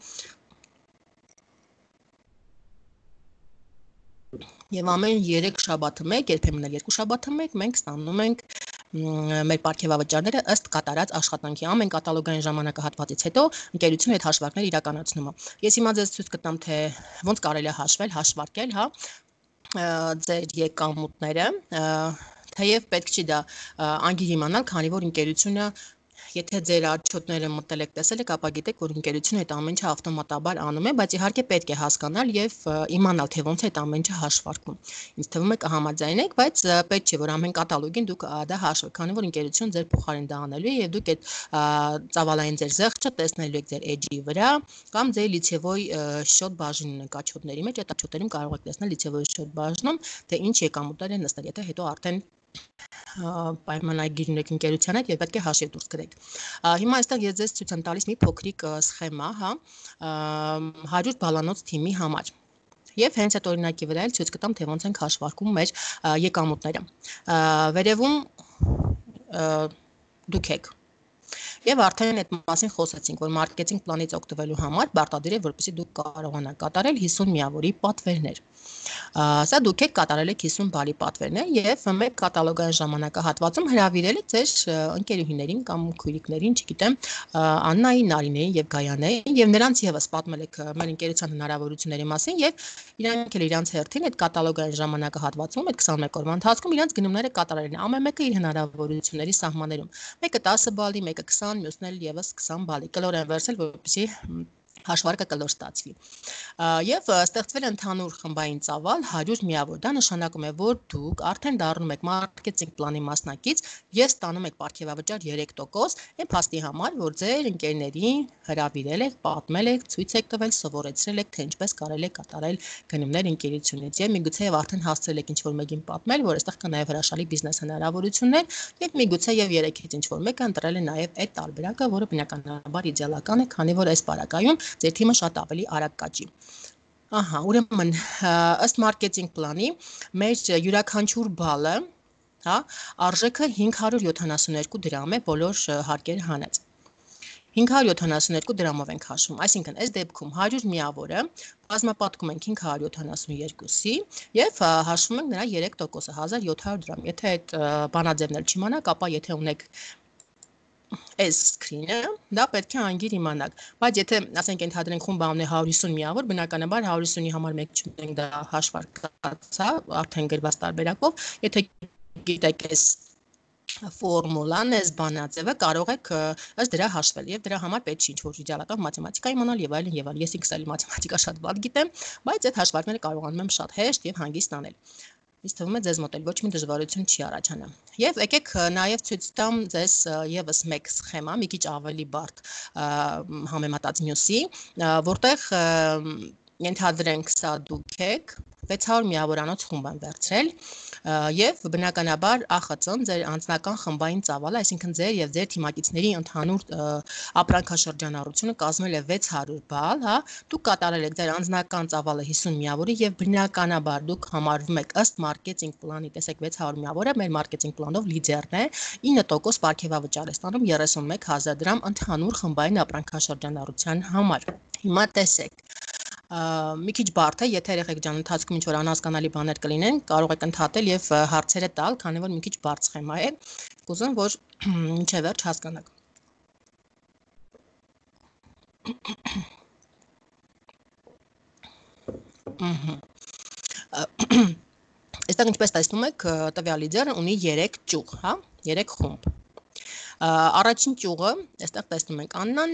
Speaker 1: Եվ ամեն 3 շաբաթը մեկ, երբեմն էլ 2 շաբաթը մեկ մենք ստանում ենք մեր ապարքեվավճարները ըստ կատարած աշխատանքի ամեն կատալոգային ժամանակահատվածից հետո ընկերությունը այդ հաշվարկները իրականացնում է։ Ես հիմա ձեզ ցույց կտամ թե ոնց կարելի է հաշվել, հաշվարկել, հա, ձեր եկամուտները, թեև պետք չի դա անգիր իմանալ, քանի որ ընկերությունը Եթե ձեր աչոթները մտել եք տեսել եք, ապա գիտեք, որ ընկերությունը այդ ամեն ինչը ավտոմատաբար անում է, բայց իհարկե պետք է հասկանալ եւ իմանալ, թե ոնց է այդ ամեն ինչը հաշվարկվում։ Ինձ թվում է կհամաձայնեք, բայց պետք չէ, որ ամեն կատալոգին դուք դա հաշվեք, քանի որ ընկերությունը ձեր փոխարեն դա անելու է եւ դուք այդ ծավալային ձեր զեղչը տեսնելու եք ձեր էջի վրա կամ ձեր լիցեվոյ շոտ բաժին ունեք աչոթների մեջ, այդ աչոթերում կարող եք տեսնել լիցեվոյ շոտ բաժնում, թե ինչ եկամուտներ են նստել, եթե հետո արդեն պայմանագիր ունեք ընկերության հետ եւ պետք է հաշիվ դուրս գրեք։ Հիմա այստեղ ես ձեզ ցույց եմ տալիս մի փոքրիկ սխեմա, հա, 100 բալանոց թիմի համար։ Եվ հենց այդ օրինակի վրա էլ ցույց կտամ, թե ոնց ենք հաշվարկում մեր եկամուտները։ Վերևում դուք եք Եվ արդեն այդ մասին խոսեցինք, որ մարքեթինգ պլանից օգտվելու համար պարտադիր է, որպեսզի դուք կարողանաք կատարել 50 միավորի պատվերներ։ Սա դուք եք կատարել եք 50 բարի պատվերներ եւ մեկ կատալոգային ժամանակահատվածում հրավիրել եք ձեր ընկերուհիներին կամ քույրիկներին, չգիտեմ, Աննային, Նարինեին եւ Գայանեին եւ նրանց եւս պատմել եք մեր ընկերության հնարավորությունների մասին եւ իրանք էլ իրանց հերթին այդ կատալոգային ժամանակահատվածում այդ 21 օրվա ընթացքում իրանք գնումները կատարել են ամեն մեկը իր հնարավորությունների սահմաններում։ Մեկը 10 բալի, մեկը 20 20, մյուսն էլ եւս 20 բալի։ Կլոր են վերցել, որպեսզի հաշվարկը կլոր ստացվի։ Եվ ստեղծվել ընդհանուր խմբային ծավալ 100 միավոր։ Դա նշանակում է, որ դուք արդեն դառնում եք մարքեթինգ պլանի մասնակից եւ ստանում եք ապարքեվավճար 3% այն փաստի համար, որ ձեր ընկերներին հրավիրել եք, պատմել եք, ցույց եք տվել, սովորեցրել եք, թե ինչպես կարելի է կատարել գնումներ ընկերությունից եւ միգուցե եւ արդեն հասցրել եք ինչ-որ մեկին պատմել, որ այստեղ կա նաեւ հրաշալի բիզնես հնարավորություններ եւ միգուցե եւ երեքից ինչ-որ մեկը ընտրել է նաեւ այդ տարբերակը, որը բնականաբար իդեալական է, քանի որ այս բարակայում ձեր թիմը շատ ավելի արագ կաճի։ Ահա, ուրեմն ըստ մարքեթինգ պլանի մեր յուրաքանչյուր բալը, հա, արժեքը 572 դրամ է բոլոր հարկեր հանած։ 572 դրամով ենք հաշվում, այսինքն այս դեպքում 100 միավորը բազմապատկում ենք 572-ի եւ հաշվում ենք նրա 3%-ը 1700 դրամ։ Եթե այդ բանաձևն էլ չիմանաք, ապա եթե ունեք այս screen-ը, դա պետք է անգիր իմանաք։ Բայց եթե ասենք ընդհանրենք խումբը ունի 150 միավոր, բնականաբար 150-ի համար մեկ չունենք դա հաշվարկած, հա, արդեն գրված տարբերակով, եթե գիտեք այս ֆորմուլան, այս բանաձևը կարող եք ըստ դրա հաշվել եւ դրա համար պետք չի ինչ-որ իդեալական մաթեմատիկա իմանալ եւ այլն եւ այլն։ Ես ինքս էլ մաթեմատիկա շատ վատ գիտեմ, բայց այդ հաշվարկները կարողանում եմ շատ հեշտ եւ հանգիստ անել ինձ թվում է ձեզ մոտ էլ ոչ մի դժվարություն չի առաջանա։ Եվ եկեք նաև ցույց տամ ձեզ եւս մեկ սխեմա, մի քիչ ավելի բարդ համեմատած մյուսի, որտեղ ենթադրենք սա դուք եք 600 միավորանոց խումբ են վերցրել եւ բնականաբար ԱԽՑ-ն ձեր անձնական խմբային ծավալը, այսինքն ձեր եւ ձեր թիմակիցների ընդհանուր ապրանքաշրջանառությունը կազմել է 600 բալ, հա, դուք կատարել եք ձեր անձնական ծավալը 50 միավորի եւ բնականաբար դուք համարվում եք ըստ մարքեթինգ պլանի, տեսեք 600 միավորը մեր մարքեթինգ պլանով լիդերն է, 9% ապարքեվավճար է ստանում 31000 դրամ ընդհանուր խմբային ապրանքաշրջանառության համար։ Հիմա տեսեք մի քիչ բարդ է, եթե երեխեք ջան ընթացքում ինչ որ անհասկանալի բաներ կլինեն, կարող եք ընդհատել եւ հարցերը տալ, քանի որ մի քիչ բարդ սխեմա է։ Կուզեմ, որ ինչե վերջ հասկանաք։ Այստեղ ինչպես տեսնում եք, տվյալ լիդերը ունի 3 ճյուղ, հա, 3 խումբ։ Առաջին ճյուղը, այստեղ տեսնում ենք Աննան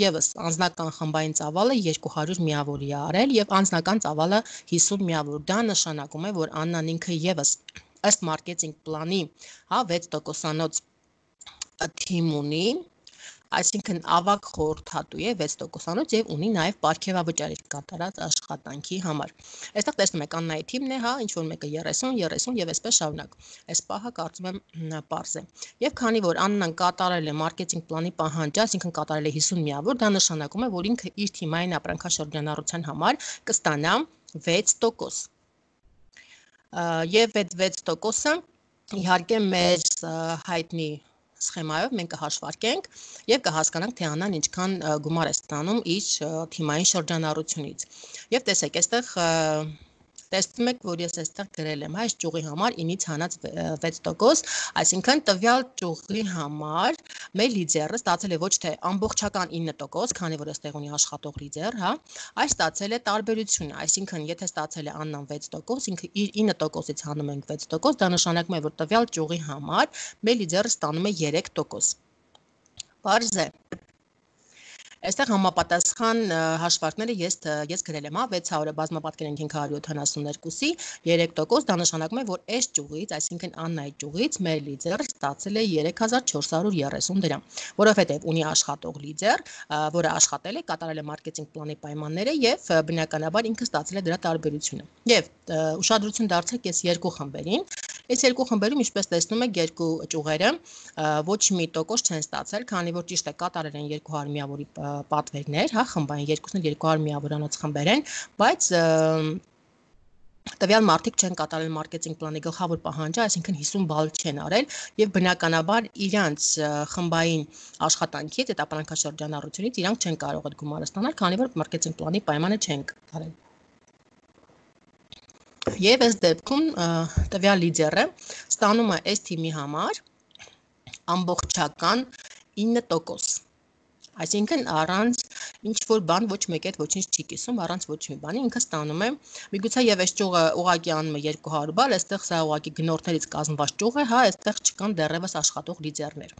Speaker 1: եւս անձնական խմբային ծավալը 200 միավորի է արել եւ անձնական ծավալը 50 միավոր։ Դա նշանակում է, որ Աննան ինքը եւս ըստ մարքեթինգ պլանի, հա 6%-անոց թիմ ունի, այսինքն ավակ խորհրդատու է 6%-անոց եւ ունի նաեւ ապարքեվավճարի կատարած աշխատանքի համար։ Այստեղ տեսնում եք Աննայի թիմն է, հա, ինչ որ մեկը 30, 30 եւ այսպես շարունակ։ Այս պահը կարծում եմ པարզ է։ Եվ քանի որ Աննան կատարել է մարքեթինգ պլանի պահանջը, այսինքն կատարել է 50 միավոր, դա նշանակում է, որ ինքը իր թիմային ապրանքաշրջանառության համար կստանա 6%։ Եվ այդ 6%-ը իհարկե մեր հայտնի սխեմայով մենք կհաշվարկենք եւ կհասկանանք թե անան ինչքան գումար է ստանում իր թիմային շրջանառությունից։ Եվ տեսեք, այստեղ տեսնում եք, որ ես այստեղ գրել եմ. Այս ճյուղի համար 9-ից հանած 6%, այսինքն տվյալ ճյուղի համար մեր լիդերը ստացել է ոչ թե ամբողջական 9%, քանի որ այստեղ ունի աշխատող լիդեր, հա, այլ ստացել է տարբերությունը, այսինքն եթե ստացել է Աննան 6%, ինքը իր 9%-ից հանում ենք 6%, դա նշանակում է, որ տվյալ ճյուղի համար մեր լիդերը ստանում է 3%։ Բարձ է։ Այստեղ համապատասխան հաշվարկները ես ես գրել եմ, հա 600-ը բազմապատկել ենք 572-ի 3%, դա նշանակում է, որ այս ճյուղից, այսինքն Աննայի ճյուղից մեր լիդերը ստացել է 3430 դրամ, որովհետև ունի աշխատող լիդեր, որը աշխատել է, կատարել է մարքեթինգ պլանի պայմանները եւ բնականաբար ինքը ստացել է դրա տարբերությունը։ Եվ ուշադրություն դարձրեք այս երկու խմբերին, Այս երկու խմբերում, ինչպես տեսնում եք, երկու ճյուղերը ոչ մի տոկոս չեն ստացել, քանի որ ճիշտ է կատարել են 200 միավորի պատվերներ, հա, խմբային երկուսն էլ 200 միավորանոց խմբեր են, բայց տվյալ մարդիկ չեն կատարել մարքեթինգ պլանի գլխավոր պահանջը, այսինքն 50 բալ չեն արել եւ բնականաբար իրանց խմբային աշխատանքից, այդ ապրանքաշրջանառությունից իրանք չեն կարող այդ գումարը ստանալ, քանի որ մարքեթինգ պլանի պայմանը չեն կատարել։ Եվ այս դեպքում տվյալ լիդերը ստանում է այս թիմի համար ամբողջական 9%։ Այսինքն առանց ինչ որ բան ոչ մեկ այդ ոչինչ չի կիսում առանց ոչ մի բանի ինքը ստանում է միգուցե եւ այս ճյուղը ուղակի անում է 200 բալ այստեղ սա ուղակի գնորդներից կազմված ճյուղ է հա այստեղ չկան դեռևս աշխատող լիդերներ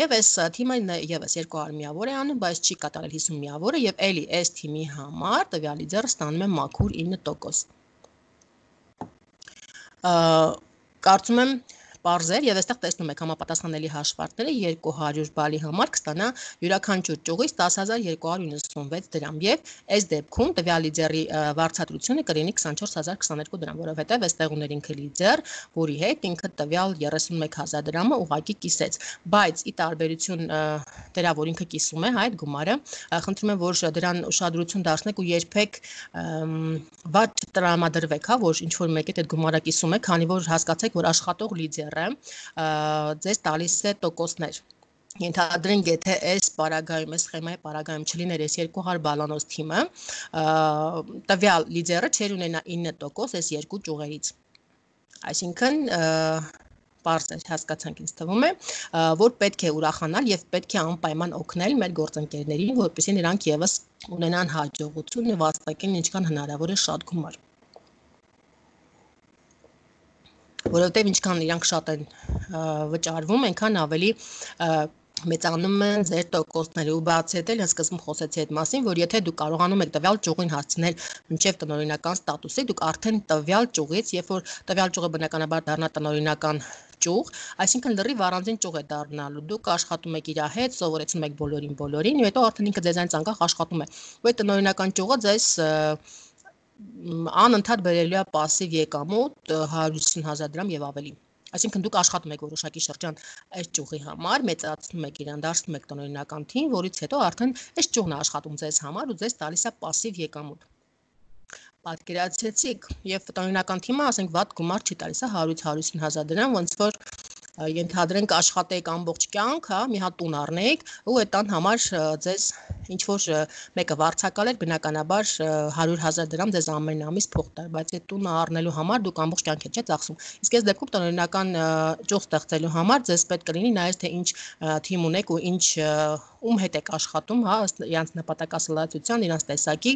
Speaker 1: եւ այս թիմը եւս 200 միավոր է անում բայց չի կատարել 50 միավորը եւ էլի այս թիմի համար տվյալ լիդերը ստանում է մաքուր 9% կարծում եմ Պարզեր եւ այստեղ տեսնում եք համապատասխանելի հաշվարկները 200 բալի համար կստանա յուրաքանչյուր ճյուղից 10296 դրամ եւ այս դեպքում տվյալ լիդերի վարձատրությունը կլինի 24022 դրամ, որովհետեւ այստեղ ուներ ինքը լիդեր, որի հետ ինքը տվյալ 31000 դրամը ուղակի կիսեց, բայց ի տարբերություն դրա, որ ինքը կիսում է, հա այդ գումարը, խնդրում եմ, որ դրան ուշադրություն դարձնեք ու երբեք ված տրամադրվեք, հա, որ ինչ որ մեկի այդ գումարը կիսում է, քանի որ հասկացեք, որ աշխատող լիդեր բառը ձեզ տալիս է տոկոսներ ենթադրենք եթե այս պարագայում այս սխեմայի պարագայում չլիներ այս 200 բալանոց թիմը տվյալ լիդերը չեր ունենա 9% այս երկու ճյուղերից այսինքն բարձ է հասկացանք ինձ թվում է որ պետք է ուրախանալ եւ պետք է անպայման օգնել մեր գործընկերներին որպեսզի նրանք եւս ունենան հաջողություն եւ վաստակեն ինչքան հնարավոր է շատ գումար որովհետև ինչքան իրանք շատ են վճարվում, այնքան ավելի մեծանում են ձեր տոկոսները ու բացի հետ էլ սկզբում խոսեցի այդ մասին, որ եթե դուք կարողանում եք տվյալ ճյուղին հասցնել մինչև տնօրինական ստատուսի, դուք արդեն տվյալ ճյուղից, երբ որ տվյալ ճյուղը բնականաբար դառնա տնօրինական ճյուղ, այսինքն լրիվ առանձին ճյուղ է դառնալու։ Դուք աշխատում եք իր հետ, սովորեցնում եք բոլորին բոլորին, ու հետո արդեն ինքը ձեզանից անկախ աշխատում է։ Ու այդ տնօրինական ճյուղը ձեզ անընդհատ բերելու է пассив եկամուտ 150000 դրամ եւ ավելի։ Այսինքն դուք աշխատում եք որոշակի շրջան այս ճյուղի համար, մեծացնում եք իրան, դարձնում եք տնօրինական թիմ, որից հետո արդեն այս ճյուղն է աշխատում ձեզ համար ու ձեզ տալիս է пассив եկամուտ պատկերացրեցիք եւ տնօրինական թիմը ասենք վատ գումար չի տալիս, հա 100-150 հազար դրամ, ոնց որ ենթադրենք աշխատեք ամբողջ կյանք, հա, մի հատ տուն առնեիք ու այդ տան համար ձեզ ինչ որ մեկը վարձակալ էր, բնականաբար 100.000 դրամ ձեզ ամեն ամիս փող տար, բայց այդ տունը առնելու համար դուք ամբողջ կյանք եք չէ ծախսում։ Իսկ այս դեպքում տնօրինական ճյուղ ստեղծելու համար ձեզ պետք կլինի նայես թե ինչ թիմ ունեք ու ինչ ում հետ եք աշխատում, հա, իրանց նպատակասլացության, իրանց տեսակի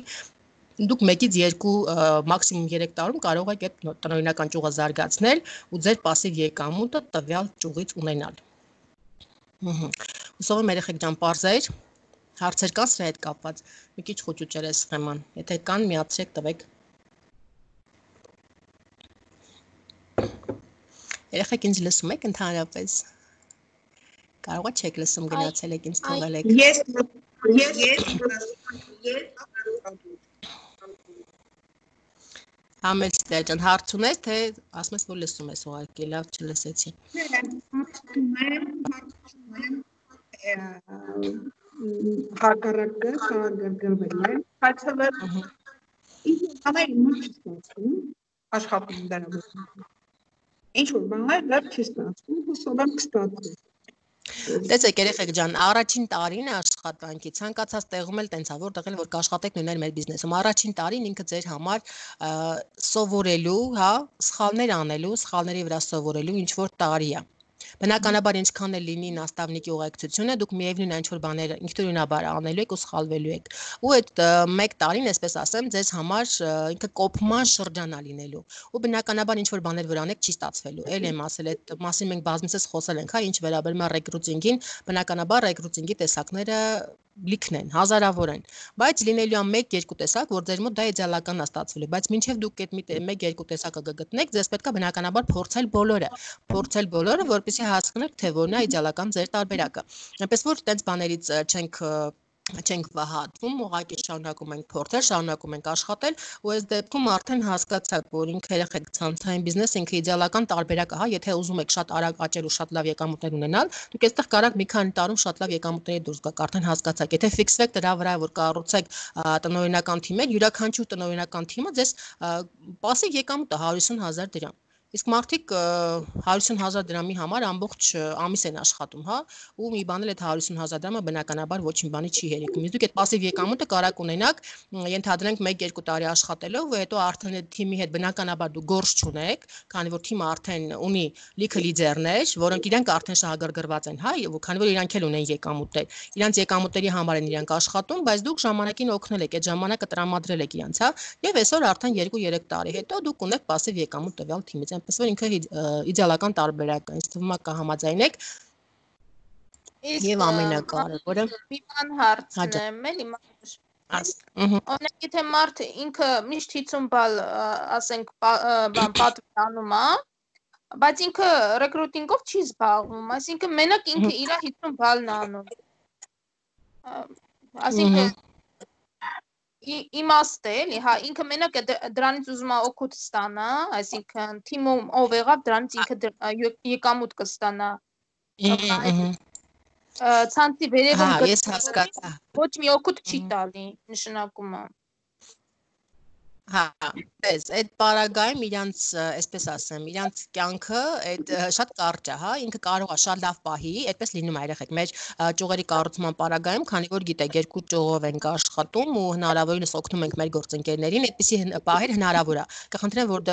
Speaker 1: դուք 1-ից 2 մաքսիմում 3 տարում կարող եք այդ տնօրինական ճյուղը զարգացնել ու ձեր пассив եկամուտը տվյալ ճյուղից ունենալ։ Ահա։ Հուսով եմ երեխեք ջան, པարզ էր։ Հարցեր կան սրա հետ կապված։ Մի քիչ խոճուճեր է սխեման։ Եթե կան, միացրեք, տվեք։ Երեխեք ինձ լսում եք ընդհանրապես։ Կարողա չեք լսում, գնացել եք ինձ թողել եք։
Speaker 2: Ես ես ես
Speaker 1: Համել Ստերջան, հարց ունես, թե ասում ես, որ լսում ես ուղարկի, լավ չլսեցի։
Speaker 3: հակառակը քաղաքագրվել է, ինձ ամեն ինչ ստացվում աշխատում դրանով։ Ինչ որ բաներ դեռ չի ստացվում, հուսով եմ կստացվի։
Speaker 1: Տեսեք երեխեք ջան, առաջին տարին աշխատանքի ցանկացած տեղում էլ տենց է, որտեղ էլ որ կաշխատեք նույններ մեր բիզնեսում։ Առաջին տարին ինքը ձեր համար սովորելու, հա, սխալներ անելու, սխալների վրա սովորելու ինչ որ տարի է։ Բնականաբար ինչքան էլ լինի նաստավնիկի ուղեկցությունը, դուք միևնույն այն ինչ-որ բաներ ինքնուրույնաբար անելու եք ու սխալվելու եք։ Ու այդ 1 տարին, այսպես ասեմ, ձեզ համար ինքը կոփման շրջան է լինելու։ Ու բնականաբար ինչ-որ բաներ վրանեք չի ստացվելու։ Էլ եմ ասել, այդ մասին մենք բազմիցս խոսել ենք, հա, ինչ վերաբերում է ռեկրուտինգին, բնականաբար ռեկրուտինգի տեսակները լիքն են, հազարավոր են, բայց լինելու է 1-2 տեսակ, որ ձեր մոտ դա իդեալականն է ստացվելու, բայց մինչև դուք այդ 1-2 տեսակը գտնեք, ձեզ պետք է բնականաբար փորձել բոլորը, փորձել բոլորը, որպեսզի հասկանաք, թե որն է իդեալական ձեր տարբերակը։ Այնպես որ տենց բաներից չենք չենք վհատվում, ուղղակի շարունակում ենք փորձել, շարունակում ենք աշխատել ու այս դեպքում արդեն հասկացաք, որ ինքը երեխեք ցանցային բիզնես ինքը իդեալական տարբերակ է, հա, եթե ուզում եք շատ արագ աճել ու շատ լավ եկամուտներ ունենալ, դուք այստեղ կարաք մի քանի տարում շատ լավ եկամուտների դուրս գաք, արդեն հասկացաք, եթե ֆիքսվեք դրա վրա, որ կառուցեք տնօրինական թիմեր, յուրաքանչյուր տնօրինական թիմը ձեզ պասիվ եկամուտ է 150.000 դրամ Իսկ մարդիկ 150.000 դրամի համար ամբողջ ամիս են աշխատում, հա, ու մի բան էլ այդ 150.000 դրամը բնականաբար ոչ մի բանի չի հերիքում։ Իսկ դուք այդ пассив եկամուտը կարակ ունենաք, ենթադրենք 1-2 տարի աշխատելով, ու հետո արդեն այդ թիմի հետ բնականաբար դուք գործ չունեք, քանի որ թիմը արդեն ունի լիքը լիդերներ, որոնք իրենք արդեն շահագրգռված են, հա, եւ քանի որ իրանք էլ ունեն եկամուտներ։ Իրանք եկամուտների համար են իրանք աշխատում, բայց դուք ժամանակին օգնել եք, այդ ժամանակը տրամադրել եք իրանց, հա, եւ այսօր արդեն 2-3 տարի հետո դուք ունեք пассив եկամուտ տվյալ թիմից որ ինքը իդեալական տարբերակ է, ինձ թվում է կհամաձայնեք։ Եվ ամենակարևորը
Speaker 2: մի բան հարցնեմ, էլի Օրինակ եթե մարդ ինքը միշտ 50 բալ ասենք բան պատվանում է, բայց ինքը ռեկրուտինգով չի զբաղվում, այսինքն մենակ ինքը իր 50 բալն անում։ Այսինքն իմաստ է, էլի, հա, ինքը մենակ դրանից ուզում է օգուտ ստանա, այսինքն թիմում ով եղավ, դրանից ինքը եկամուտ կստանա։ Ցանցի վերևում
Speaker 1: ես հասկացա։
Speaker 2: Ոչ մի օգուտ չի տալի, նշանակում է։
Speaker 1: Հա, պես այդ պարագայում իրանց, այսպես ասեմ, իրանց կյանքը այդ շատ կարճ է, հա, ինքը կարող է շատ լավ պահի, այդպես լինում է երեխեք մեր ճյուղերի կառուցման պարագայում, քանի որ գիտեք, երկու ճյուղով ենք աշխատում ու հնարավորինս օգնում ենք մեր գործընկերներին, այդպիսի պահեր հնարավոր է։ Կխնդրեմ, որ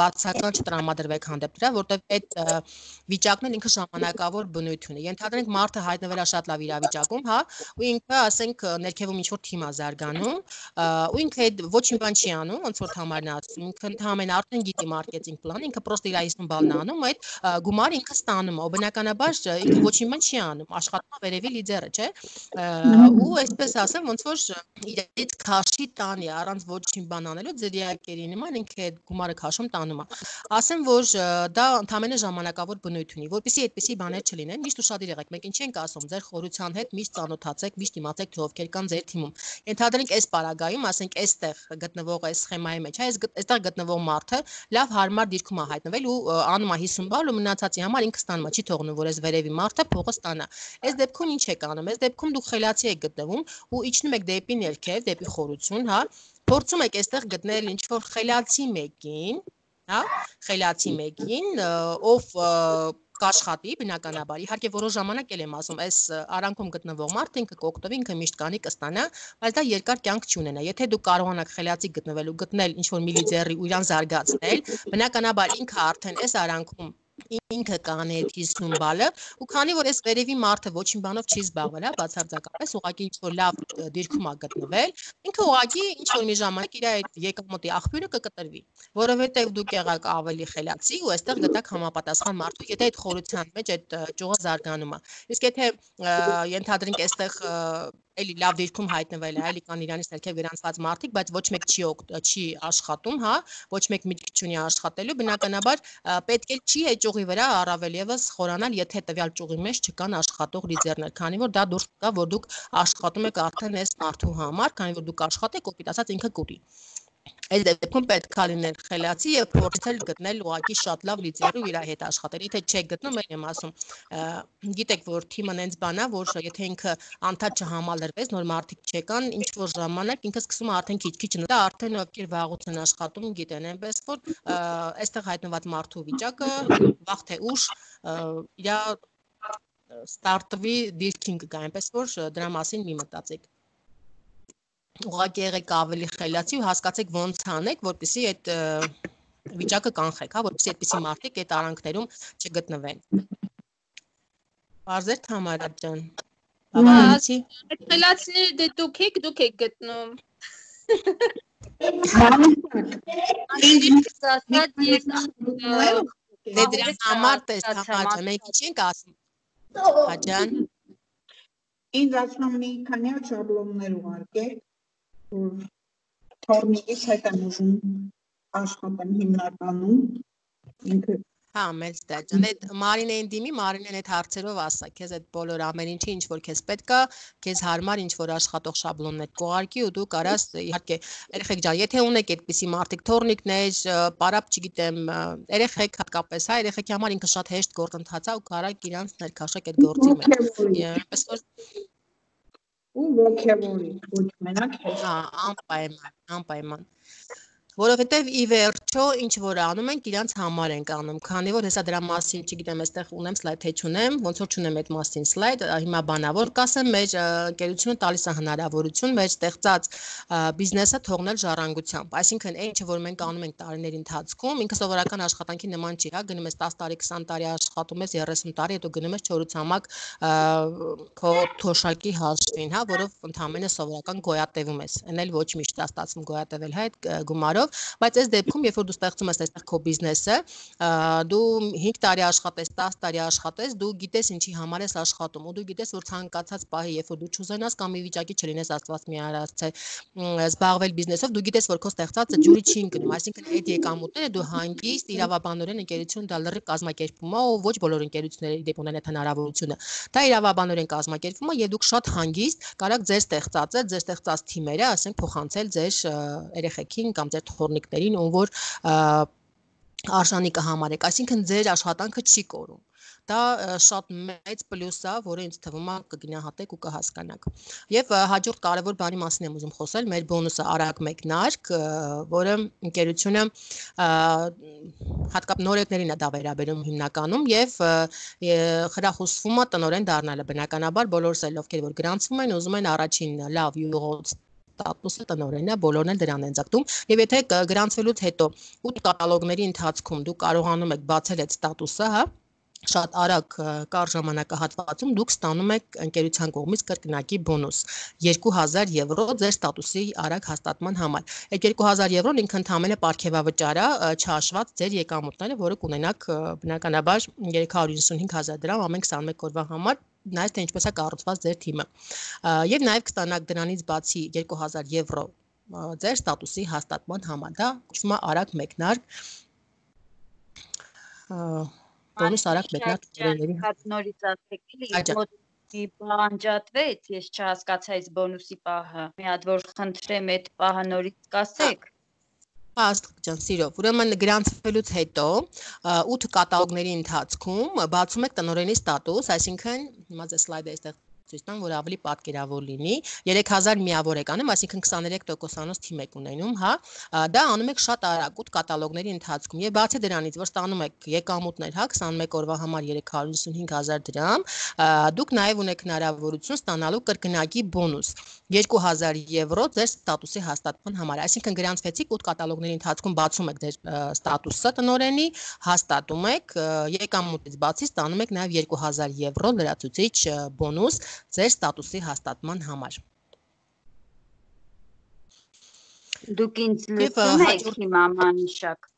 Speaker 1: բացական չտրամադրվեք հանդեպ դրա, որտեղ այդ վիճակն էլ ինքը ժամանակավոր բնույթ ունի։ Ենթադրենք մարդը հայտնվել է շատ լավ իրավիճակում, հա, ու ինքը, ասենք, ներքևում ինչ-որ թիմ է զարգանում, ու ինքը այդ ոչ մի բան չի չի անում, ոնց որ համարն ասում, ինքը ընդհանրեն արդեն գիտի մարքեթինգ պլան, ինքը պրոստը իր 50 բալն անում, այդ գումարը ինքը ստանում է, բնականաբար ինքը ոչ մի բան չի անում, աշխատում վերևի լիդերը, չէ՞։ Ու այսպես ասեմ, ոնց որ իրից քաշի տանի առանց ոչ մի բան անելու ձերիակերի նման ինքը այդ գումարը քաշում տանում է։ Ասեմ, որ դա ընդհանրեն ժամանակավոր բնույթ ունի, որpիսի այդպիսի բաներ չլինեն, միշտ ուշադիր եղեք։ Մենք ինչի ենք ասում, ձեր խորության հետ միշտ ծանոթացեք, միշտ իմացեք թե ովքեր կան ձեր թիմում։ Ենթադրենք այս պարագայում, ասենք, այստեղ գտնվող գտնվող այս սխեմայի մեջ, այս այստեղ գտնվող մարդը լավ հարմար դիրքում է հայտնվել ու անում է 50 բալ ու մնացածի համար ինքը ստանում է, չի թողնում, որ այս վերևի մարդը փողը ստանա։ Այս դեպքում ինչ եք անում։ Այս դեպքում դուք խելացի եք գտնվում ու իջնում եք դեպի ներքև, դեպի խորություն, հա։ Փորձում եք այստեղ գտնել ինչ որ խելացի մեկին, հա, խելացի մեկին, ով կաշխատի բնականաբար։ Իհարկե որոշ ժամանակ էլ եմ ասում, այս արանքում գտնվող մարդը ինքը կօգտվի, ինքը միշտ կանի կստանա, բայց դա երկար կյանք չունենա։ Եթե դուք կարողանաք խելացի գտնվել ու գտնել ինչ որ միլի ձեռի ու իրան զարգացնել, բնականաբար ինքը արդեն այս արանքում ինքը կանի այդ 50 բալը ու քանի որ այս վերևի մարդը ոչ մի բանով չի զբաղվել, հա, բացարձակապես ուղղակի ինչ որ լավ դիրքում է գտնվել, ինքը ուղղակի ինչ որ մի ժամանակ իր այդ եկամուտի աղբյուրը կկտրվի, որովհետև դուք եղաք ավելի խելացի ու այստեղ գտաք համապատասխան մարդու, եթե այդ խորության մեջ այդ ճյուղը զարգանում է։ Իսկ եթե ենթադրենք այստեղ էլի լավ դիրքում հայտնվել է, էլի կան իրանից ներքև գրանցված մարդիկ, բայց ոչ մեկ չի չի աշխատում, հա, ոչ մեկ միտք չունի աշխատելու, բնականաբար պետք է չի այդ ճյուղի վրա առավել եւս խորանալ, եթե տվյալ ճյուղի մեջ չկան աշխատող լիդերներ, քանի որ դա դուրս կա, որ դուք աշխատում եք արդեն այս մարդու համար, քանի որ դուք աշխատեք, կոպիտ ասած ինքը կուտի։ Այս դեպքում պետք է լինել խելացի եւ փորձել գտնել ուղակի շատ լավ լիդերով իր հետ աշխատել։ Եթե չեք գտնում, ել եմ ասում, գիտեք, որ թիմը նենց բանա, որ եթե ինքը անդադ չհամալրվեց, նոր մարդիկ չեկան, ինչ որ ժամանակ ինքը սկսում է արդեն քիչ-քիչ նրա արդեն ովքեր վաղուց են աշխատում, գիտեն, այնպես որ այստեղ հայտնված մարդու վիճակը վաղ թե ուշ իր ստարտվի դիրքին կգա, այնպես որ դրա մասին մի մտածեք ուղղակի եղեք ավելի խելացի ու հասկացեք ոնց անեք, որպեսզի այդ վիճակը կանխեք, հա, որպեսզի այդպիսի մարդիկ այդ արանքներում չգտնվեն։ Բարձր Թամարա ջան։
Speaker 2: Բավարարեցի։ Այդ խելացիները դե դուք եք, դուք եք գտնում։
Speaker 1: Դե դրա համար տես Թամարա ջան, մենք ինչ ենք ասում։ Հաջան։
Speaker 3: Ինձ ասում մի քանի շաբլոններ ուղարկեք թորնիկից հետ եմ ուզում աշխատեմ հիմնականում ինքը
Speaker 1: Հա, մեծ դա ջան, այդ Մարինեին դիմի, Մարինեն այդ հարցերով ասա, քեզ այդ բոլոր ամեն ինչի ինչ որ քեզ պետք է, քեզ հարմար ինչ որ աշխատող շաբլոններ կողարկի ու դու կարաս իհարկե երեխեք ջան, եթե ունեք այդպիսի մարտիկ թորնիկներ, պարապ, չգիտեմ, երեխեք հատկապես, հա, երեխեքի համար ինքը շատ հեշտ գործընթաց է ու կարակ իրանց ներքաշեք այդ գործի մեջ։ Այնպես որ
Speaker 3: ու ոգևորի ոչ մենակ հետ։
Speaker 1: Հա, անպայման, անպայման։ որովհետև ի վերջո ինչ որ անում ենք, իրանց համար ենք անում։ Քանի որ հեսա դրա մասին, չգիտեմ, այստեղ ունեմ սլայդ թե չունեմ, ոնց որ չունեմ այդ մասին սլայդ, հիմա բանավոր կասեմ, մեր ընկերությունը տալիս է հնարավորություն մեր ստեղծած բիզնեսը թողնել ժառանգությամբ։ Այսինքն, այն ինչ որ մենք անում ենք տարիների ընթացքում, ինքը սովորական աշխատանքի նման չի, հա, գնում ես 10 տարի, 20 տարի աշխատում ես, 30 տարի, հետո գնում ես չորուցամակ քո թոշակի հաշվին, հա, որով ընդհանրապես սովորական գոյատևում ես։ Էն էլ ոչ միշտ է ստացվում գոյատևել հա այդ գումարով բայց այս դեպքում, երբ որ դու ստեղծում ես այստեղ քո բիզնեսը, դու 5 տարի աշխատես, 10 տարի աշխատես, դու գիտես ինչի համար ես աշխատում, ու դու գիտես, որ ցանկացած պահի, երբ որ դու չուզենաս կամ մի վիճակի չլինես Աստված մի արած թե զբաղվել բիզնեսով, դու գիտես, որ քո ստեղծածը ջուրի չի ընկնում, այսինքն այդ եկամուտները դու հանգիստ իրավաբանորեն ընկերություն դա լրիվ կազմակերպում է, ու ոչ բոլոր ընկերությունները դեպ ունեն այդ հնարավորությունը։ Դա իրավաբանորեն կազմակերպվում է, եւ դուք շատ հանգիստ կարաք ձեր ստեղծածը, ձեր ստեղծած թիմերը, ասենք, փոխանցել ձեր երեխեքին կամ ձեր թորնիկներին, ում որ արժանի կհամարեք, այսինքն ձեր աշխատանքը չի կորում դա շատ մեծ պլյուս է, որը ինձ թվում է կգնահատեք ու կհասկանաք։ Եվ հաջորդ կարևոր բանի մասին եմ ուզում խոսել, մեր բոնուսը արագ մեկնարկ, որը ընկերությունը հատկապես նորեկներին է դա վերաբերում հիմնականում եւ խրախուսվում է տնորեն դառնալը։ Բնականաբար բոլորս էլ ովքեր որ գրանցվում են, ուզում են առաջին լավ յուղոց ստատուսը տնօրենն է, բոլորն էլ դրան են ցակտում։ Եվ եթե գրանցվելուց հետո 8 կատալոգների ընթացքում դուք կարողանում եք բացել այդ ստատուսը, հա, շատ արագ կար ժամանակահատվածում դուք ստանում եք ընկերության կողմից կրկնակի բոնուս 2000 եվրո ձեր ստատուսի արագ հաստատման համար։ Այդ 2000 եվրոն ինքն ընդամենը ապարքեվավճար է, չհաշված ձեր եկամուտները, որը կունենաք բնականաբար 395000 դրամ ամեն 21 օրվա համար նայած թե ինչպես է կառուցված ձեր թիմը։ Եվ նաև կստանաք դրանից բացի 2000 եվրո ձեր ստատուսի հաստատման համար։ Դա է արագ մեկնարկ բոնուս արագ մեկնարկ ծրագրերի
Speaker 4: նորից ասեք էլի մի բանջատվեց, ես չհասկացա այս բոնուսի պահը։ Մի հատ որ խնդրեմ այդ պահը նորից կասեք։
Speaker 1: Աստղ ջան, սիրով։ Ուրեմն գրանցվելուց հետո 8 կատալոգների ընթացքում բացում եք տնօրենի ստատուս, այսինքն հիմա ձեր սլայդը այստեղ ցույց տամ, որ ավելի պատկերավոր լինի։ 3000 միավոր եք անում, այսինքն 23%-անոց թիմ եք ունենում, հա։ Դա անում եք շատ արագ 8 կատալոգների ընթացքում։ Եվ բացի դրանից, որ ստանում եք եկամուտներ, հա, 21 օրվա համար 355000 դրամ, դուք նաև ունեք հնարավորություն ստանալու կրկնակի բոնուս 2000 եվրո ձեր ստատուսի հաստատման համար։ Այսինքն գրանցվեցիք 8 կատալոգների ընթացքում բացում եք ձեր ստատուսը տնորենի, հաստատում եք, եկամուտից բացի ստանում եք նաև 2000 եվրո լրացուցիչ բոնուս ձեր ստատուսի հաստատման համար։
Speaker 4: Դուք ինձ լսում եք հիմա մանիշակ։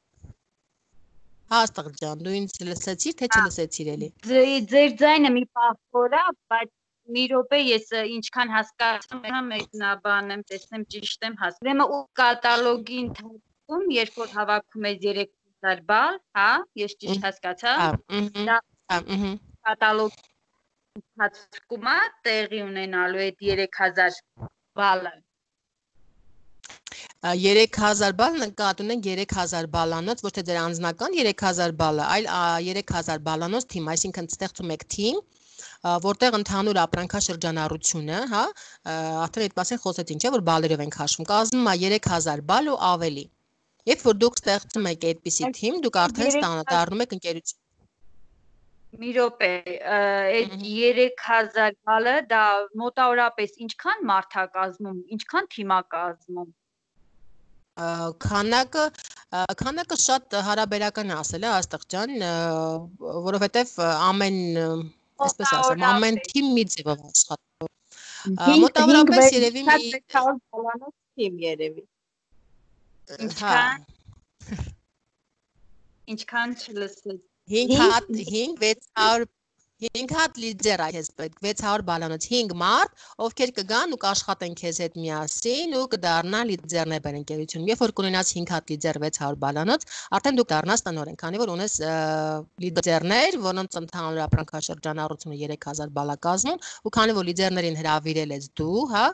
Speaker 1: Հաստատ ջան, դու ինձ լսեցիր, թե չլսեցիր էլի։
Speaker 4: Ձեր ձայնը մի պահ խորա, բայց մի րոպե ես ինչքան հասկացամ, հա մեկնաբան եմ, տեսնեմ ճիշտ եմ հասկանում։ Ուրեմն ու կատալոգի ընթացքում, երբ որ հավաքում ես 3000 բալ, հա, ես ճիշտ հասկացա։ Դա կատալոգ է տեղի ունենալու այդ 3000 բալը
Speaker 1: 3000 բալ նկատ ունենք 3000 բալանոց, ոչ թե ձեր անձնական 3000 բալը, այլ 3000 բալանոց թիմ, այսինքն ստեղծում եք թիմ, որտեղ ընդհանուր ապրանքաշրջանառությունը, հա, արդեն այդ մասին խոսեցին, չէ, որ բալերով ենք հաշվում, կազմում է 3000 բալ ու ավելի։ Երբ որ դուք ստեղծում եք այդպիսի թիմ, դուք արդեն ստանա դառնում եք ընկերություն
Speaker 4: մի րոպե, այդ 3000 բալը դա մոտավորապես ինչքան մարդ է կազմում, ինչքան թիմ է կազմում։
Speaker 1: Քանակը քանակը շատ հարաբերական է ասել է Աստղ ջան, որովհետև ամեն այսպես ասեմ, ամեն թիմ մի ձևով աշխատում։ Մոտավորապես երևի մի
Speaker 4: 600 բալանոց թիմ երևի։ Ինչքան։ Ինչքան չլսեցի
Speaker 1: 5 հատ 5 600 5 հատ լիդեր այ ես պետք 600 բալանոց 5 մարդ ովքեր կգան ու կաշխատեն քեզ հետ միասին ու կդառնա լիդերներ ընկերություն երբ որ կունենաս 5 հատ լիդեր 600 բալանոց արդեն դու դառնաս տնօրեն քանի որ ունես լիդերներ որոնց ընդհանուր ապրանքաշրջանառությունը 3000 բալա կազմում ու քանի որ լիդերներին հրավիրել ես դու հա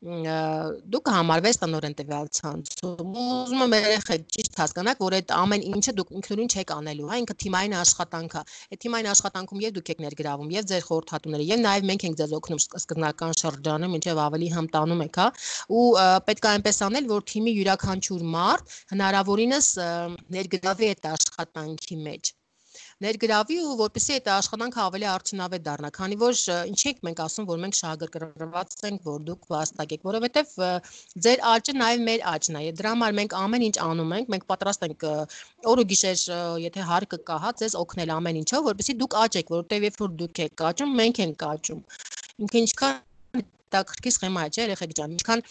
Speaker 1: դուք համարվես տնորեն տվյալ ցանցում։ Ուզում եմ երեխեք ճիշտ հասկանաք, որ այդ ամեն ինչը դուք ինքնուրույն չեք անելու, հա, ինքը թիմային աշխատանք է։ Այդ թիմային աշխատանքում եւ դուք եք ներգրավում, եւ ձեր խորհրդատուները, եւ նաեւ մենք ենք ձեզ օգնում սկզբնական շրջանում, ինչեւ ավելի հմտանում եք, հա։ Ու պետք է այնպես անել, որ թիմի յուրաքանչյուր մարդ հնարավորինս ներգրավի այդ աշխատանքի մեջ ներգրավի ու որպեսզի այդ աշխատանքը ավելի արդյունավետ դառնա, քանի որ ինչ ենք մենք ասում, որ մենք շահագրգռված ենք, որ դուք վաստակ եք, որովհետև ձեր աճը նաև մեր աճն է։ Դրա համար մենք ամեն ինչ անում ենք, մենք պատրաստ ենք օր ու գիշեր, եթե հարկը կա, հա, ձեզ օգնել ամեն ինչով, որպեսզի դուք աճեք, որովհետև երբ որ դուք եք աճում, մենք ենք աճում։ Ինքը ինչքան հետաքրքիր սխեմա է, չէ, երեխեք ջան, ինչքան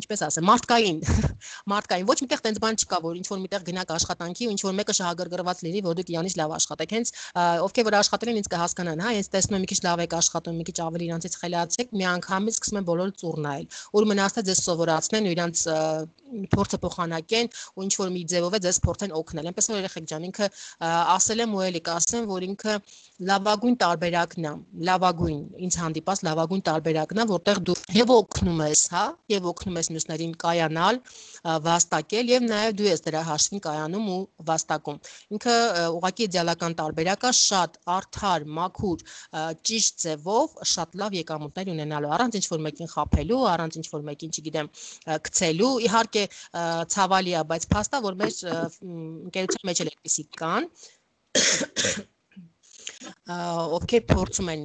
Speaker 1: ինչպես ասեմ, մարդկային, մարդկային, ոչ միտեղ տենց բան չկա, որ ինչ որ միտեղ գնաք աշխատանքի ու ինչ որ մեկը շահագրգռված լինի, որ դուք իրանից լավ աշխատեք։ Հենց ովքեր որ աշխատել են, ինձ կհասկանան, հա, ես տեսնում եմ մի քիչ լավ եք աշխատում, մի քիչ ավելի իրանցից խելացեք, մի անգամից սկսում են բոլորը ծուռնայել։ Որ մնացած ձեզ սովորացնեն ու իրանց փորձը փոխանակեն ու ինչ որ մի ձևով է ձեզ փորձեն օգնել։ Այնպես որ երեխեք ջան, ինքը ասել եմ ու էլի կասեմ, որ ինքը լավագույն տարբերակն է, լավագույն ինձ հանդիպած լավագույն տարբերակն է, որտեղ դու եւ օգնում ես, հա, եւ օգնում ես մյուսներին կայանալ, վաստակել եւ նաեւ դու ես դրա հաշվին կայանում ու վաստակում։ Ինքը ուղղակի իդեալական տարբերակ է, շատ արդար, մաքուր, ճիշտ ձևով շատ լավ եկամուտներ ունենալու, առանց ինչ որ մեկին խափելու, առանց ինչ որ մեկին, չգիտեմ, գցելու։ Իհարկե ցավալի է, բայց փաստա որ մեր ընկերության մեջ էլ այդպեսի կան ովքեր փորձում են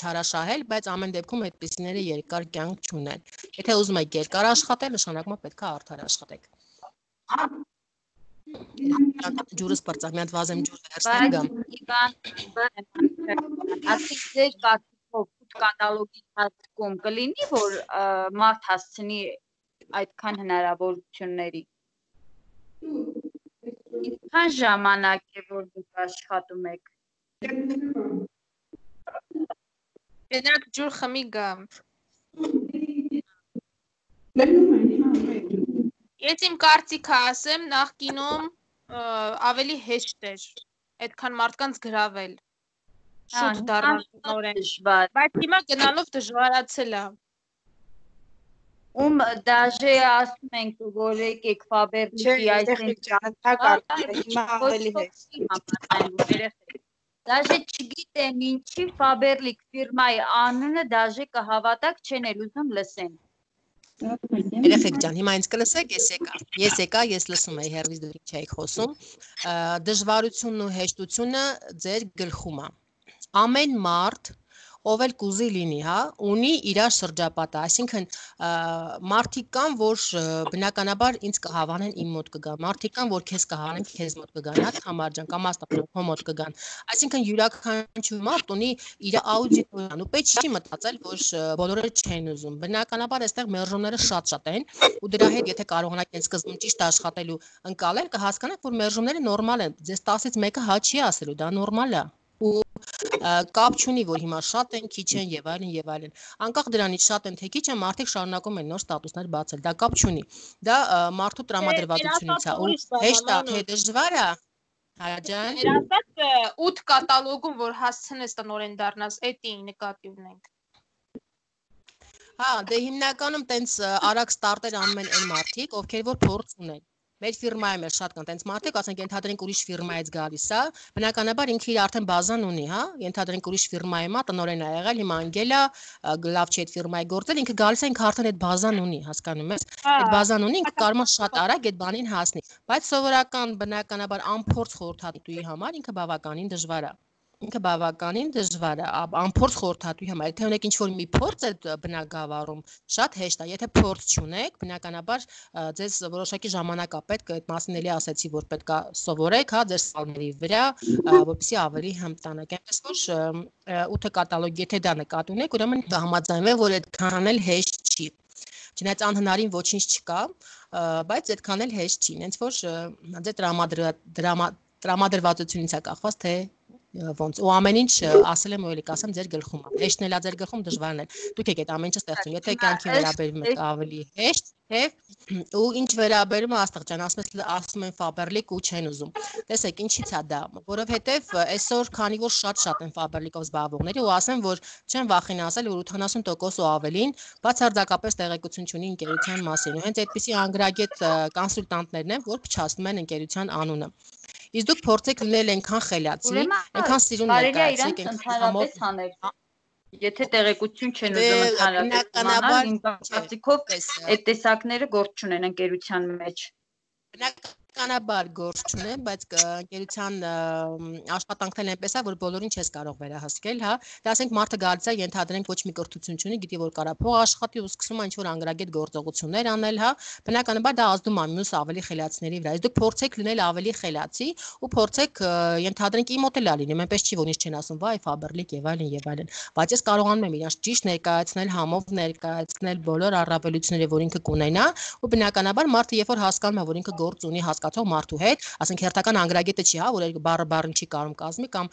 Speaker 1: չարաշահել, բայց ամեն դեպքում այդպիսիները երկար կյանք չունեն։ Եթե ուզում եք երկար աշխատել, նշանակում է պետք է արդար աշխատեք։ մի հատ վազեմ ջուր վերցնեմ գամ։
Speaker 4: Իվան, ասիկ ձեր կարծիքով կատալոգի հասկում կլինի, որ մարդ հասցնի այդքան հնարավորությունների։ Ինչքան ժամանակ է որ դուք աշխատում եք
Speaker 2: Գնաք ջուր խմի գամ։ Ես իմ կարծիքը ասեմ, նախկինում ավելի հեշտ էր այդքան մարդկանց գրավել։ Շուտ դառնալ նորեն Բայց հիմա գնալով դժվարացել է
Speaker 4: ում դաժե ասում ենք որ եկեք ֆաբերնիկի այսինքն
Speaker 3: ճանաչակարգ հիմա ավելի հեշտ
Speaker 4: Դաժե չգիտեմ ինչի Faberlic ֆիրմայի անունը դաժե կհավատակ չեն էլ ուզում լսեն։
Speaker 1: Երեխեք ջան, հիմա ինձ կլսեք, ես եկա։ Ես եկա, ես լսում եի հերվիզ դուք չէիք խոսում։ Դժվարությունն ու հեշտությունը ձեր գլխում է։ Ամեն մարդ ով էլ կուզի լինի, հա, ունի իր շրջապատը, այսինքն մարդիկ կան, որ բնականաբար ինձ կհավանեն իմ մոտ կգան, մարդիկ կան, որ քեզ կհանեն, քեզ մոտ կգան, հա, համար ջան, կամ աստապրոն քո մոտ կգան։ Այսինքն յուրաքանչյուր մարդ ունի իր աուդիտորիան ու պետք չի մտածել, որ բոլորը չեն ուզում։ Բնականաբար այստեղ մերժումները շատ-շատ են ու դրա հետ եթե կարողանաք այն սկզբում ճիշտ աշխատելու ընկալել, կհասկանաք, որ մերժումները նորմալ են։ Ձեզ 10-ից մեկը հա չի ասելու, դա նորմալ է ու կապ չունի, որ հիմա շատ են, քիչ են եւ այլն եւ այլն։ Անկախ դրանից շատ են թե քիչ են, մարդիկ շարունակում են նոր ստատուսներ բացել։ Դա կապ չունի։ Դա մարդու տրամադրվածությունից է ու հեշտ է, թե դժվար է։ Հաջան։
Speaker 2: Երասած 8 կատալոգում, որ հասցնես տնորեն դառնաս, էդի նկատի ունենք։
Speaker 1: Հա, դե հիմնականում տենց արագ ստարտեր անում են այն մարդիկ, ովքեր որ փորձ ունեն մեր ֆիրմայում էլ շատ կան տենց մարդիկ, ասենք ենթադրենք ուրիշ ֆիրմայից գալիս է, բնականաբար ինքը իր արդեն բազան ունի, հա, ենթադրենք ուրիշ ֆիրմայում է, տնորեն է եղել, հիմա անգել է, լավ չի այդ ֆիրմայի գործել, ինքը գալիս է ինքը արդեն այդ բազան ունի, հասկանում ես։ Այդ բազան ունի, ինքը կարող է շատ արագ այդ բանին հասնի, բայց սովորական բնականաբար անփորձ խորհրդատուի համար ինքը բավականին դժվար է ինքը բավականին դժվար է անփորձ խորհրդատուի համար եթե ունեք ինչ որ մի փորձ այդ բնակավարում շատ հեշտ է եթե փորձ չունեք բնականաբար ձեզ որոշակի ժամանակ է պետք այդ մասին էլի ասացի որ պետքա սովորեք հա ձեր սալների վրա որպեսզի ավելի հմտանաք այնպես որ 8 կատալոգ եթե դա նկատի ունեք ուրեմն համաձայնվեմ որ այդքան էլ հեշտ չի Չնայած անհնարին ոչինչ չկա, բայց այդքան էլ հեշտ չի։ Հենց որ տրամադրված տրամադրվածությունից է կախված թե ոնց ու ամեն ինչ ասել եմ ու էլի կասեմ ձեր գլխում է հեշտն էլա ձեր գլխում դժվարն է դուք եք այդ ամեն ինչը ստեղծում եթե կյանքի վերաբերում եք ավելի հեշտ Եվ ու ինչ վերաբերում է աստղջան, ասում ասում են Faberlic ու չեն ուզում։ Տեսեք, ինչի՞ց է դա, որովհետև այսօր քանի որ շատ-շատ են Faberlic-ով զբաղվողները ու ասեմ, որ չեն վախենա ասել, որ 80% ու ավելին բացարձակապես տեղեկություն չունի ընկերության մասին։ Ու հենց այդպիսի անգրագետ կոնսուլտանտներն են, որ փչացնում են ընկերության անունը։ Իսկ դուք փորձեք լինել այնքան խելացի, այնքան սիրուն
Speaker 4: ներկայացեք, այնքան համոզանել Եթե տեղեկություն չեն ուզում ընդհանրապես իմանալ, իմ կարծիքով այդ տեսակները գործ չունեն ընկերության մեջ։
Speaker 1: Բնակ Բնականաբար գործ չունեմ, բայց ընկերության աշխատանքն այնպես է, որ բոլորին չես կարող վերահսկել, հա։ Դա ասենք մարդը գալիս է, ենթադրենք ոչ մի կրթություն չունի, գիտի որ կարա փող աշխատի ու սկսում է ինչ-որ անգրագետ գործողություններ անել, հա։ Բնականաբար դա ազդում է մյուս ավելի խելացիների վրա։ Իսկ դուք փորձեք լինել ավելի խելացի ու փորձեք ենթադրենք իմ մոտ էլ լինի, այնպես չի որ ինչ չեն ասում, վայ, Faberlic եւ այլն եւ այլն։ Բայց ես կարողանում եմ իրանց ճիշտ ներկայացնել, համով ներկայացնել բոլոր առավելությունները, որ ինքը կունենա, ու բնականաբար մարդը երբ որ հասկանում է, որ ինքը գործ ունի, հասկացող մարդու հետ, ասենք հերթական անգրագետը չի, հա, որ բառը բառին չի կարող կազմի կամ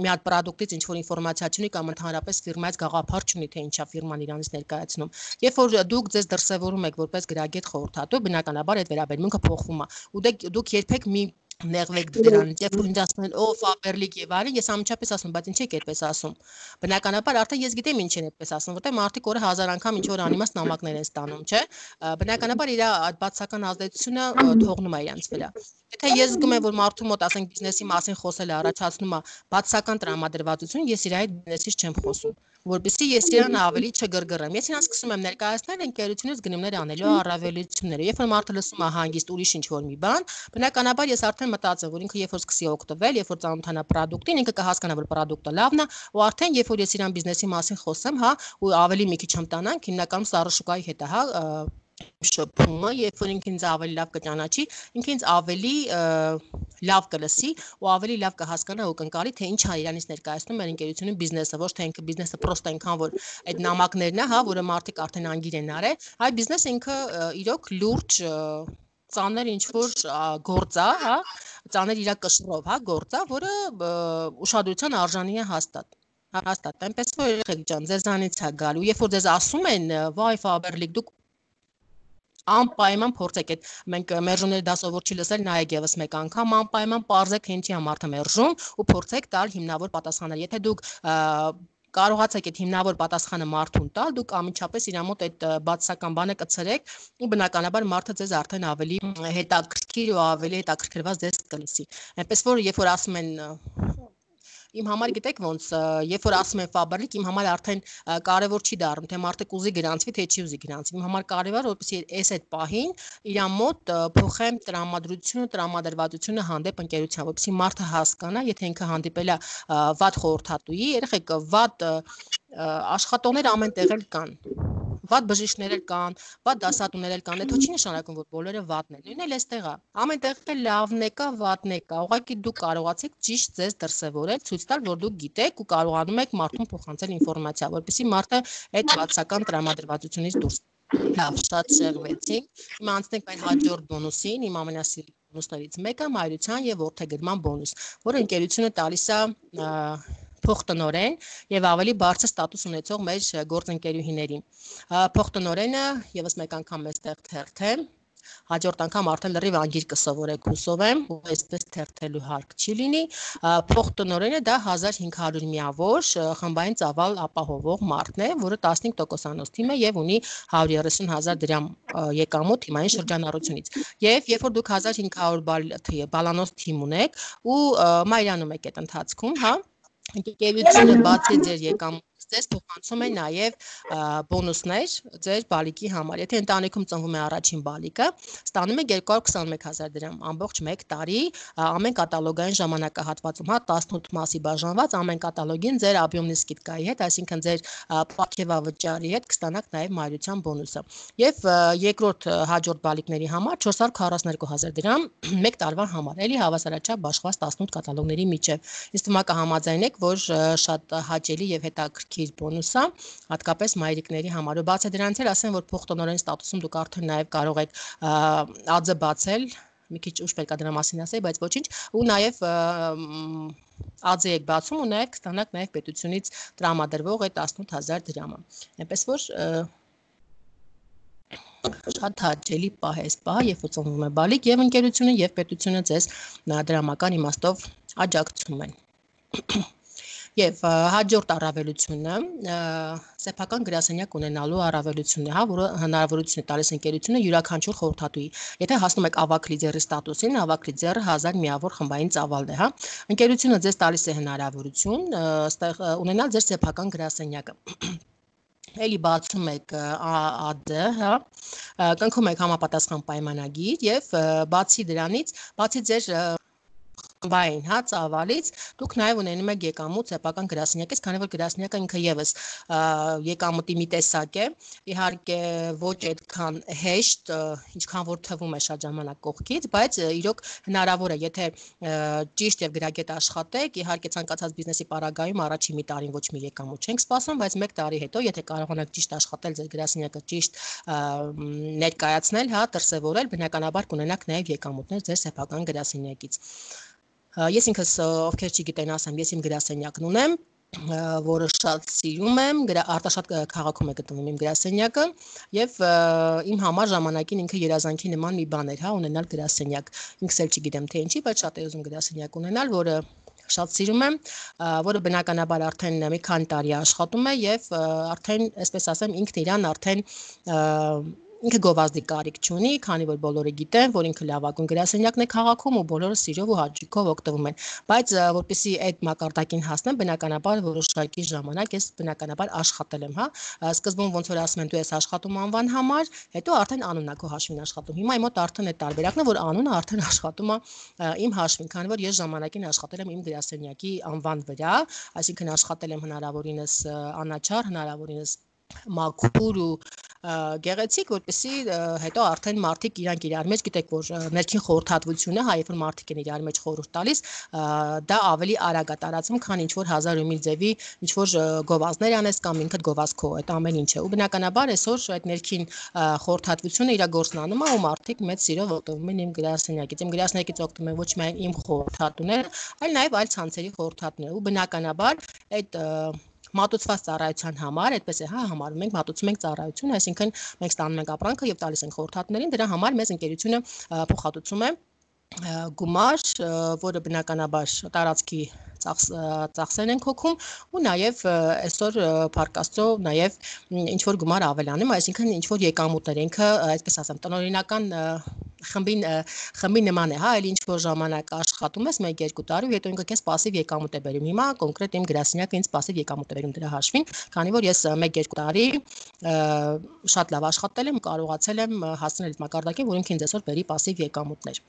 Speaker 1: մի հատ product-ից ինչ որ ինֆորմացիա չունի կամ ընդհանրապես ֆիրմայից գաղափար չունի, թե ինչա ֆիրման իրանից ներկայացնում։ Երբ որ դուք ձեզ դրսևորում եք որպես գրագետ խորհրդատու, բնականաբար այդ վերաբերմունքը փոխվում է։ Ու դուք երբեք մի նեղվեք դրանից որ ինձ ասում են օ ֆաբերլիկ եւ այլն ես ամիջապես ասում բայց ինչի՞ եք այդպես ասում բնականաբար արդեն ես գիտեմ ինչ են այդպես ասում որտեղ մարդիկ օրը հազար անգամ ինչ որ անիմաստ նամակներ են ստանում չէ բնականաբար իր այդ բացական ազդեցությունը թողնում է իրանց վրա եթե ես զգում եմ որ մարդու մոտ ասենք բիզնեսի մասին խոսելը առաջացնում է բացական տրամադրվածություն ես իր այդ բիզնեսից չեմ խոսում որովհետեւ ես իրան ավելի չգրգռեմ ես իրան սկսում եմ ներկայացնել ընկերությունից գնումներ անելու առավելությունները երբ որ մարդը լսում է հանգիստ ուրիշ ինչ որ մի բան բնականաբար ես արդեն մտածել, որ ինքը երբ որ սկսի օգտվել, երբ որ ծանոթանա product-ին, ինքը կհասկանա, որ product-ը լավն է, ու արդեն երբ որ ես իրան բիզնեսի մասին խոսեմ, հա, ու ավելի մի քիչ հմտանանք, հիմնականում սառը շուկայի հետ է, հա, շփումը, երբ որ ինքը ինձ ավելի լավ կճանաչի, ինքը ինձ ավելի լավ կլսի ու ավելի լավ կհասկանա ու կընկալի, թե ինչ է իրանից ներկայացնում մեր ընկերությունի բիզնեսը, ոչ թե ինքը բիզնեսը պրոստը այնքան որ այդ նամակներն է, հա, որը մարդիկ արդեն անգիր են արել, այ բիզնեսը ինքը իրոք լուրջ ծանր ինչ որ գործ է, հա, ծանր իր կշռով, հա, գործ է, որը ուշադրության արժանի է հաստատ հաստատ այնպես որ երեխեք ջան ձեզանից է գալու երբ որ ձեզ ասում են վայ ֆաբերլիկ դուք անպայման փորձեք այդ մենք մերժումների դասով չի լսել նայեք եւս մեկ անգամ անպայման parzեք ինչի համար մարդը մերժում ու փորձեք տալ հիմնավոր պատասխաններ եթե դուք կարողացեք այդ հիմնավոր պատասխանը մարդուն տալ, դուք ամիջապես իր մոտ այդ բացասական բանը կցրեք ու բնականաբար մարդը ձեզ արդեն ավելի հետաքրքիր ու ավելի հետաքրքրված ձեզ կլսի։ Այնպես որ երբ որ ասում են Իմ համար գիտեք ոնց, երբ որ ասում են ֆաբրիկ, իմ համար արդեն կարևոր չի դառնում, թե մարդը կուզի գրանցվի, թե չի ուզի գրանցվի։ Իմ համար կարևոր է, որպեսզի այս այդ պահին իր մոտ փոխեմ տրամադրությունը, տրամադրվածությունը հանդեպ ընկերության, որպեսզի մարդը հասկանա, եթե ինքը հանդիպել է վատ խորհրդատուի, երեխեք վատ աշխատողներ ամեն տեղ էլ կան վատ բժիշկներ էլ կան, վատ դասատուներ էլ կան, դա չի նշանակում, որ բոլորը վատն են։ Նույնն էլ էստեղ է։ Ամենտեղ էլ լավն է կա, վատն է կա։ Ուղղակի դուք կարողացեք ճիշտ ձեզ դրսևորել, ցույց տալ, որ դուք գիտեք ու կարողանում եք մարդուն փոխանցել ինֆորմացիա, որպեսզի մարդը այդ բացական տրամադրվածությունից դուրս Լավ, շատ շեղվեցինք։ Հիմա անցնենք այն հաջորդ բոնուսին, իմ ամենասիրելի բոնուսներից մեկը մայրության եւ որդեգրման բոնուս, որը ընկերությունը տալիս է փոխտնօրեն եւ ավելի բարձր ստատուս ունեցող մեր գործընկերուհիներին։ Փոխտնօրենը եւս մեկ անգամ էստեղ թերթեմ հաջորդ անգամ արդեն լրիվ անգիր կսովորեք հուսով եմ ու այսպես թերթելու հարկ չի լինի փոխտնօրենը դա 1500 միավոր խմբային ծավալ ապահովող մարդն է որը 15%-անոց թիմ է եւ ունի 130000 դրամ եկամուտ թիմային շրջանառությունից եւ երբ որ դուք 1500 բալանոց թիմ ունեք ու մայրանում եք այդ ընթացքում հա Ընկերությունը բացի ձեր եկամուտ ձեզ փոխանցում է նաև բոնուսներ ձեր բալիկի համար։ Եթե ընտանիքում ծնվում է առաջին բալիկը, ստանում է 221000 դրամ ամբողջ 1 տարի ամեն կատալոգային ժամանակահատվածում, հա 18 մասի բաժանված ամեն կատալոգին ձեր ապյոմնի սկիդկայի հետ, այսինքն ձեր ապակեվավճարի հետ կստանաք նաև մայրության բոնուսը։ Եվ երկրորդ հաջորդ բալիկների համար 442000 դրամ 1 տարվա համար, էլի հավասարաչափ աշխված 18 կատալոգների միջև։ Իսկ թվակը համաձայնեք, որ շատ հաճելի եւ հետաքրքիր հետաքրքիր բոնուս է, հատկապես մայրիկների համար։ Ու բացի դրանից էլ ասեմ, որ փոխտնօրեն ստատուսում դուք արդեն նաև կարող եք ԱՁ բացել, մի քիչ ուշ պետք է դրա մասին ասեի, բայց ոչինչ, ու նաև ԱԶ եք բացում ու նաև կստանաք նաև պետությունից տրամադրվող այդ 18000 դրամը։ Այնպես որ շատ հաճելի պահ է սպահ, երբ որ ծնվում է բալիկ եւ ընկերությունը եւ պետությունը ձեզ դրամական իմաստով աջակցում են։ Եվ հաջորդ առավելությունը սեփական գրասենյակ ունենալու առավելությունն է, հա, որը հնարավորություն է տալիս ընկերությունը յուրաքանչյուր խորհրդատուի։ Եթե հասնում եք ավակ լիդերի ստատուսին, ավակ լիդերը 1000 միավոր խմբային ծավալն է, հա։ Ընկերությունը ձեզ տալիս է հնարավորություն այստեղ ունենալ ձեր սեփական գրասենյակը էլի բացում եք ԱԴ, հա, կնքում եք համապատասխան պայմանագիր եւ բացի դրանից, բացի ձեր բային, հա, ծավալից դուք նաև ունենում եք եկամուտ սեփական գրասենյակից, քանի որ գրասենյակը ինքը եւս եկամուտի մի տեսակ է, իհարկե ոչ այդքան հեշտ, ինչքան որ թվում է շատ ժամանակ կողքից, բայց իրոք հնարավոր է, եթե ճիշտ եւ գրագետ աշխատեք, իհարկե ցանկացած բիզնեսի պարագայում առաջի մի տարին ոչ մի եկամուտ չենք սպասում, բայց 1 տարի հետո, եթե կարողանաք ճիշտ աշխատել ձեր գրասենյակը ճիշտ ներկայացնել, հա, դրսևորել, բնականաբար կունենաք նաև եկամուտներ ձեր սեփական գրասենյակից։ Ես ինքս ովքեր չգիտեն ասեմ, ես իմ գրասենյակն ունեմ, որը շատ սիրում եմ, արտաշատ քաղաքում է գտնվում իմ գրասենյակը եւ իմ համար ժամանակին ինքը երազանքի նման մի բան էր, հա, ունենալ գրասենյակ։ Ինքս էլ չգիտեմ թե ինչի, բայց շատ եմ ուզում գրասենյակ ունենալ, որը շատ սիրում եմ, որը բնականաբար արդեն մի քանի տարի աշխատում է եւ արդեն, այսպես ասեմ, ինքն իրան արդեն ինքը գովազդի կարիք չունի, քանի որ բոլորը գիտեն, որ ինքը լավագույն գրասենյակն է քաղաքում ու բոլորը սիրով ու հաճույքով օգտվում են։ Բայց որպեսի այդ մակարդակին հասնեմ, բնականաբար որոշակի ժամանակ ես բնականաբար աշխատել եմ, հա։ Սկզբում ոնց որ ասում են, դու ես աշխատում անվան համար, հետո արդեն անունա քո հաշվին աշխատում։ Հիմա իմ մոտ արդեն այդ տարբերակն է, որ անունը արդեն աշխատում է իմ հաշվին, քանի որ ես ժամանակին աշխատել եմ իմ գրասենյակի անվան վրա, այսինքն աշխատել եմ հնարավորինս անաչար, հնարավորինս մաքուր ու գեղեցիկ, որպեսի հետո արդեն մարդիկ իրանք իրար մեջ գիտեք, որ ներքին խորհրդատվությունը, հա, երբ որ մարդիկ են իրար մեջ խորհուրդ տալիս, դա ավելի արագ է տարածվում, քան ինչ որ 1000 ու մի ձևի ինչ որ գովազդներ անես կամ ինքդ գովազդ քո, այդ ամեն ինչը։ Ու բնականաբար այսօր այդ ներքին խորհրդատվությունը իր գործն անում է ու մարդիկ մեծ սիրով օգտվում են իմ գրասենյակից։ Իմ գրասենյակից օգտվում են ոչ միայն իմ խորհրդատուները, այլ նաև այլ ցանցերի խորհրդատուները։ Ու բնականաբար այդ մատուցված ծառայության համար, այդպես է, հա, համարում ենք, մատուցում ենք ծառայություն, այսինքն մենք ստանում ենք ապրանքը եւ տալիս ենք խորհրդատուներին, դրա համար մեզ ընկերությունը փոխհատուցում է գումար, որը բնականաբար տարածքի ծախսեր են հոգում ու նաև այսօր Փարքաստո նաև ինչ որ գումար ավելանում, այսինքն ինչ որ եկամուտներ ինքը, այսպես ասեմ, տնօրինական խմբին խմբի նման է, հա, այլ ինչ որ ժամանակ աշխատում ես 1-2 տարի ու հետո ինքը քեզ пассив եկամուտ է բերում։ Հիմա կոնկրետ իմ գրասենյակը ինձ пассив եկամուտ է բերում դրա հաշվին, քանի որ ես 1-2 տարի շատ լավ աշխատել եմ, կարողացել եմ հասնել այդ մակարդակին, որ ինքը ինձ այսօր բերի пассив եկամուտներ։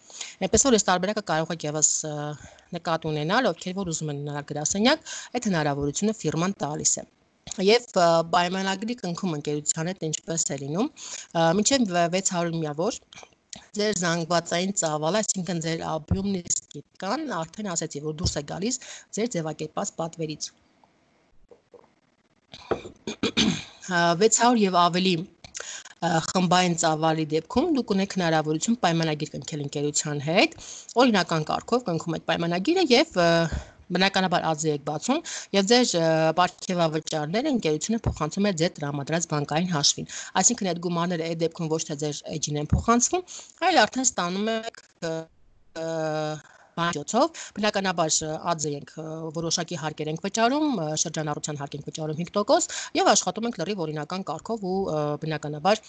Speaker 1: Այնպես որ այս տարբերակը կարող եք եւս նկատի ունենալ, ովքեր որ ուզում են ունենալ գրասենյակ, այդ հնարավորությունը ֆիրման տալիս է եւ պայմանագրի կնքում ընկերության հետ ինչպես է լինում մինչեւ 600 միավոր ձեր զանգվածային ծավալը, այսինքն ձեր աբյումն իսկ կան, արդեն ասացի, որ դուրս է գալիս ձեր ձևակերպած պատվերից։ 600 եւ ավելի խմբային ծավալի դեպքում դուք ունեք հնարավորություն պայմանագիր կնքել ընկերության հետ, օրինական կարգով կնքում եք պայմանագիրը եւ բնականաբար ԱԶ եք բացում եւ ձեր ապարքեվավճարները ընկերությունը փոխանցում է ձեր տրամադրած բանկային հաշվին։ Այսինքն այդ գումարները այդ դեպքում ոչ թե ձեր էջին են փոխանցվում, այլ արդեն ստանում եք բանջոցով բնականաբար ԱԶ ենք որոշակի հարկեր ենք վճարում, շրջանառության հարկ ենք վճարում 5% եւ աշխատում ենք լրիվ օրինական կարգով ու բնականաբար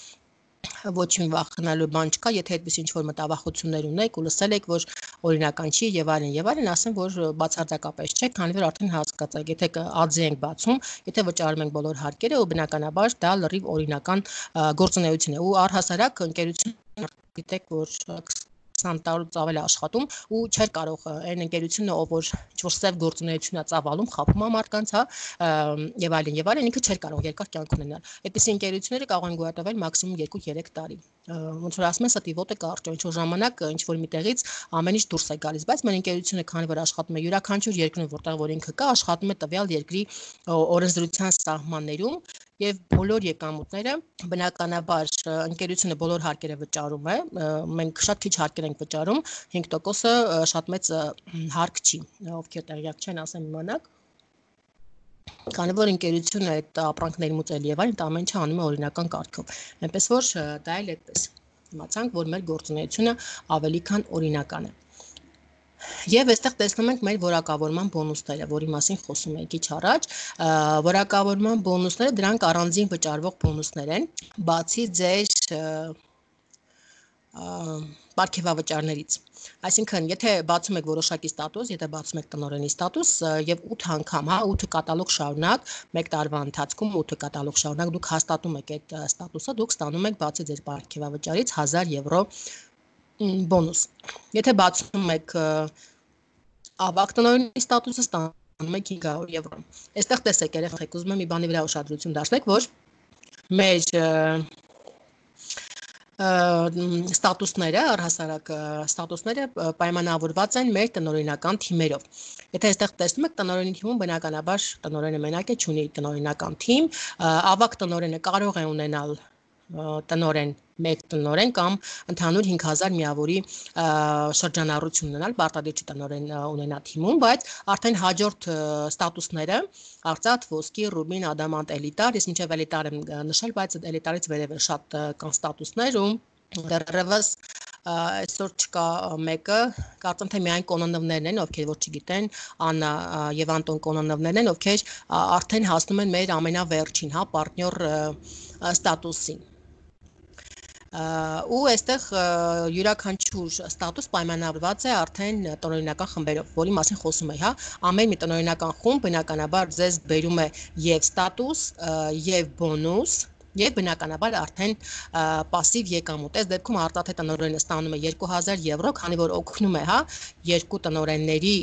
Speaker 1: ոչ մի վախենալու բան չկա, եթե այդպես ինչ որ մտավախություններ ունեք ու լսել եք, որ օրինական չի եւ այլն եւ այլն, ասեմ, որ բացարձակապես չէ, քանի որ արդեն հասկացաք, եթե ԱԶ ենք բացում, եթե վճարում ենք բոլոր հարկերը, ու բնականաբար դա լրիվ օրինական գործունեություն է ու առհասարակ ընկերությունը գիտեք, որ 20 տարուց ավել է աշխատում ու չէր կարող այն ընկերությունը, ով որ ինչ-որ սև գործունեություն է ծավալում, խափում է մարդկանց, հա, եւ այլն եւ այլն, ինքը չէր կարող երկար կյանք ունենալ։ Այդպիսի ընկերությունները կարող են գոյատևել մաքսիմում 2-3 տարի։ Ոնց որ ասում են, ստի ոտը կարճ է, ինչ որ ժամանակ ինչ որ միտեղից ամեն ինչ դուրս է գալիս, բայց մեր ընկերությունը քանի որ աշխատում է յուրաքանչյուր երկրում, որտեղ որ ինքը կա, աշխատում է տվյալ երկրի օրենսդրության սահմաններում եւ բոլոր եկամուտները բնականաբար ընկերությունը բոլոր հարկերը վճարում է մենք շատ քիչ հարկեր ենք վճարում 5%-ը շատ մեծ հարկ չի ովքեր տեղյակ չեն ասեմ իմանաք Քանի որ ընկերությունը այդ ապրանքների մուծել եւ այլն, դա ամեն ինչ անում է օրինական կարգով։ Այնպես որ դա էլ այդպես։ Իմացանք, որ մեր գործունեությունը ավելի քան օրինական է։ Եվ այստեղ տեսնում ենք մեր որակավորման բոնուսները, որի մասին խոսում ենք քիչ առաջ։ Որակավորման բոնուսները դրանք առանձին վճարվող բոնուսներ են, բացի ձեր պարգևավճարներից։ Այսինքն, եթե բացում եք որոշակի ստատուս, եթե բացում եք տնօրենի ստատուս եւ 8 անգամ, հա, 8 կատալոգ շարունակ, 1 տարվա ընթացքում 8 կատալոգ շարունակ դուք հաստատում եք այդ ստատուսը, դուք ստանում եք բացի ձեր պարգևավճարից 1000 եվրո բոնուս։ Եթե բացում եք ավակ տնօրենի ստատուսը ստանում եք 500 եվրո։ Այստեղ տեսեք երեխեք, ուզում եմ մի բանի վրա ուշադրություն դարձնեք, որ մեր ստատուսները, առհասարակ ստատուսները պայմանավորված են մեր տնօրինական թիմերով։ Եթե այստեղ տեսնում եք տնօրենի թիմում բնականաբար տնօրենը մենակ է ունի տնօրինական թիմ, ավակ տնօրենը կարող է ունենալ տնօրեն 1 տնորեն կամ ընդհանուր 5000 միավորի շրջանառություն ունենալ Բարտադեչի տնորեն ունենա թիմում, բայց արդեն հաջորդ ստատուսները Արծաթ, Ոսկի, Ռուբին, Ադամանտ, Էլիտար, ես մինչև Էլիտար եմ նշել, բայց Էլիտարից վերև էլ շատ կան ստատուսներ ու դեռևս այսօր չկա մեկը, կարծեմ թե միայն կոնոնովներն են, ովքեր որ չգիտեն, Աննա եւ Անտոն կոնոնովներն են, ովքեր արդեն հասնում են մեր ամենավերջին, հա, պարտներ ստատուսին ու այստեղ յուրաքանչյուր ստատուս պայմանավորված է արդեն տնօրինական խմբերով, որի մասին խոսում է, հա։ Ամեն մի տնօրինական խումբ բնականաբար ձեզ բերում է եւ ստատուս, եւ բոնուս, Եվ բնականաբար արդեն пассив եկամուտ։ Այս դեպքում արտաթե տնօրենը ստանում է 2000 եվրո, քանի որ օգնում է, հա, երկու տնօրենների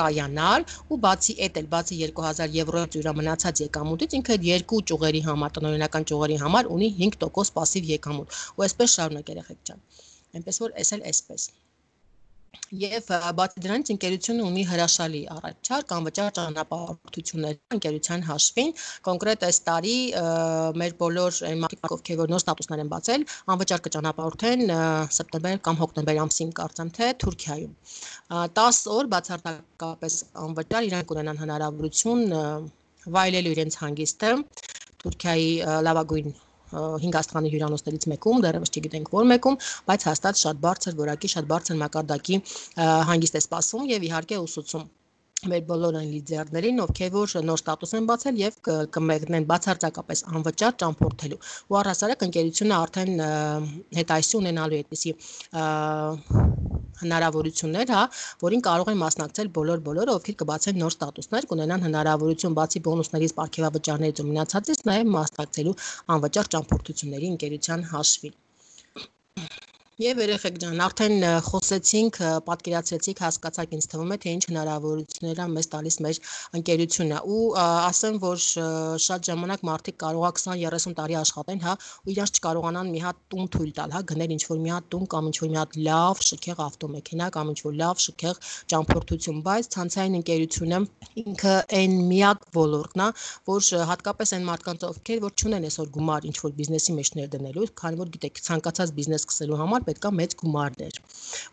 Speaker 1: կայանալ ու բացի այդ էլ բացի 2000 եվրոյից ուրա մնացած եկամուտից ինքը այդ երկու ճյուղերի համար, տնօրենական ճյուղերի համար ունի 5% пассив եկամուտ։ Ու այսպես շարունակ երեխեք ջան։ Այնպես որ էս էլ էսպես։ Եվ բացի դրանից ընկերությունը ունի հրաշալի առաջարկ անվճար ճանապարհորդություններ ընկերության հաշվին։ Կոնկրետ այս տարի մեր բոլոր այն մարդիկ, ովքեր որ նոր ստատուսներ են բացել, անվճար կճանապարհորդեն սեպտեմբեր կամ հոկտեմբեր ամսին կարծեմ թե Թուրքիայում։ 10 օր բացարձակապես անվճար իրանք ունենան հնարավորություն վայելելու իրենց հանգիստը Թուրքիայի լավագույն 5 աստղանի հյուրանոցներից մեկում, դեռևս չգիտենք որ մեկում, բայց հաստատ շատ բարձր որակի, շատ բարձր մակարդակի հանգիստ է սպասում եւ իհարկե ուսուցում մեր բոլոր այն լիդերներին, ովքեր որ նոր ստատուս են բացել եւ կմեկնեն բացարձակապես անվճար ճամփորդելու։ Ու առհասարակ ընկերությունը արդեն հետայսի ունենալու այդպիսի հնարավորություններ, հա, որին կարող են մասնակցել բոլոր-բոլորը, ովքեր կբացեն նոր ստատուսներ, կունենան հնարավորություն բացի բոնուսներից, ապարքեվավճարներից ու մնացածից նաև մասնակցելու անվճար ճամփորդությունների ընկերության հաշվին։ Եվ երեխեք ջան, արդեն խոսեցինք, պատկերացրեցիք, հասկացաք, ինձ թվում է, թե ինչ հնարավորություններ են մեզ տալիս մեր ընկերությունը։ Ու ասեմ, որ շատ ժամանակ մարդիկ կարող է 20-30 տարի աշխատեն, հա, ու իրancs չկարողանան մի հատ տուն թույլ տալ, հա, գնել ինչ-որ մի հատ տուն կամ ինչ-որ մի հատ լավ շքեղ ավտոմեքենա կամ ինչ-որ լավ շքեղ ճամփորդություն, բայց ցանցային ընկերությունը ինքը այն միակ ոլորտն է, որ հատկապես այն մարդկանց ովքեր որ չունեն այսօր գումար ինչ-որ բիզնեսի մեջ ներդնելու, քանի որ գիտեք, ցանկացած բիզնես սկսելու համար պետքա մեծ գումարներ։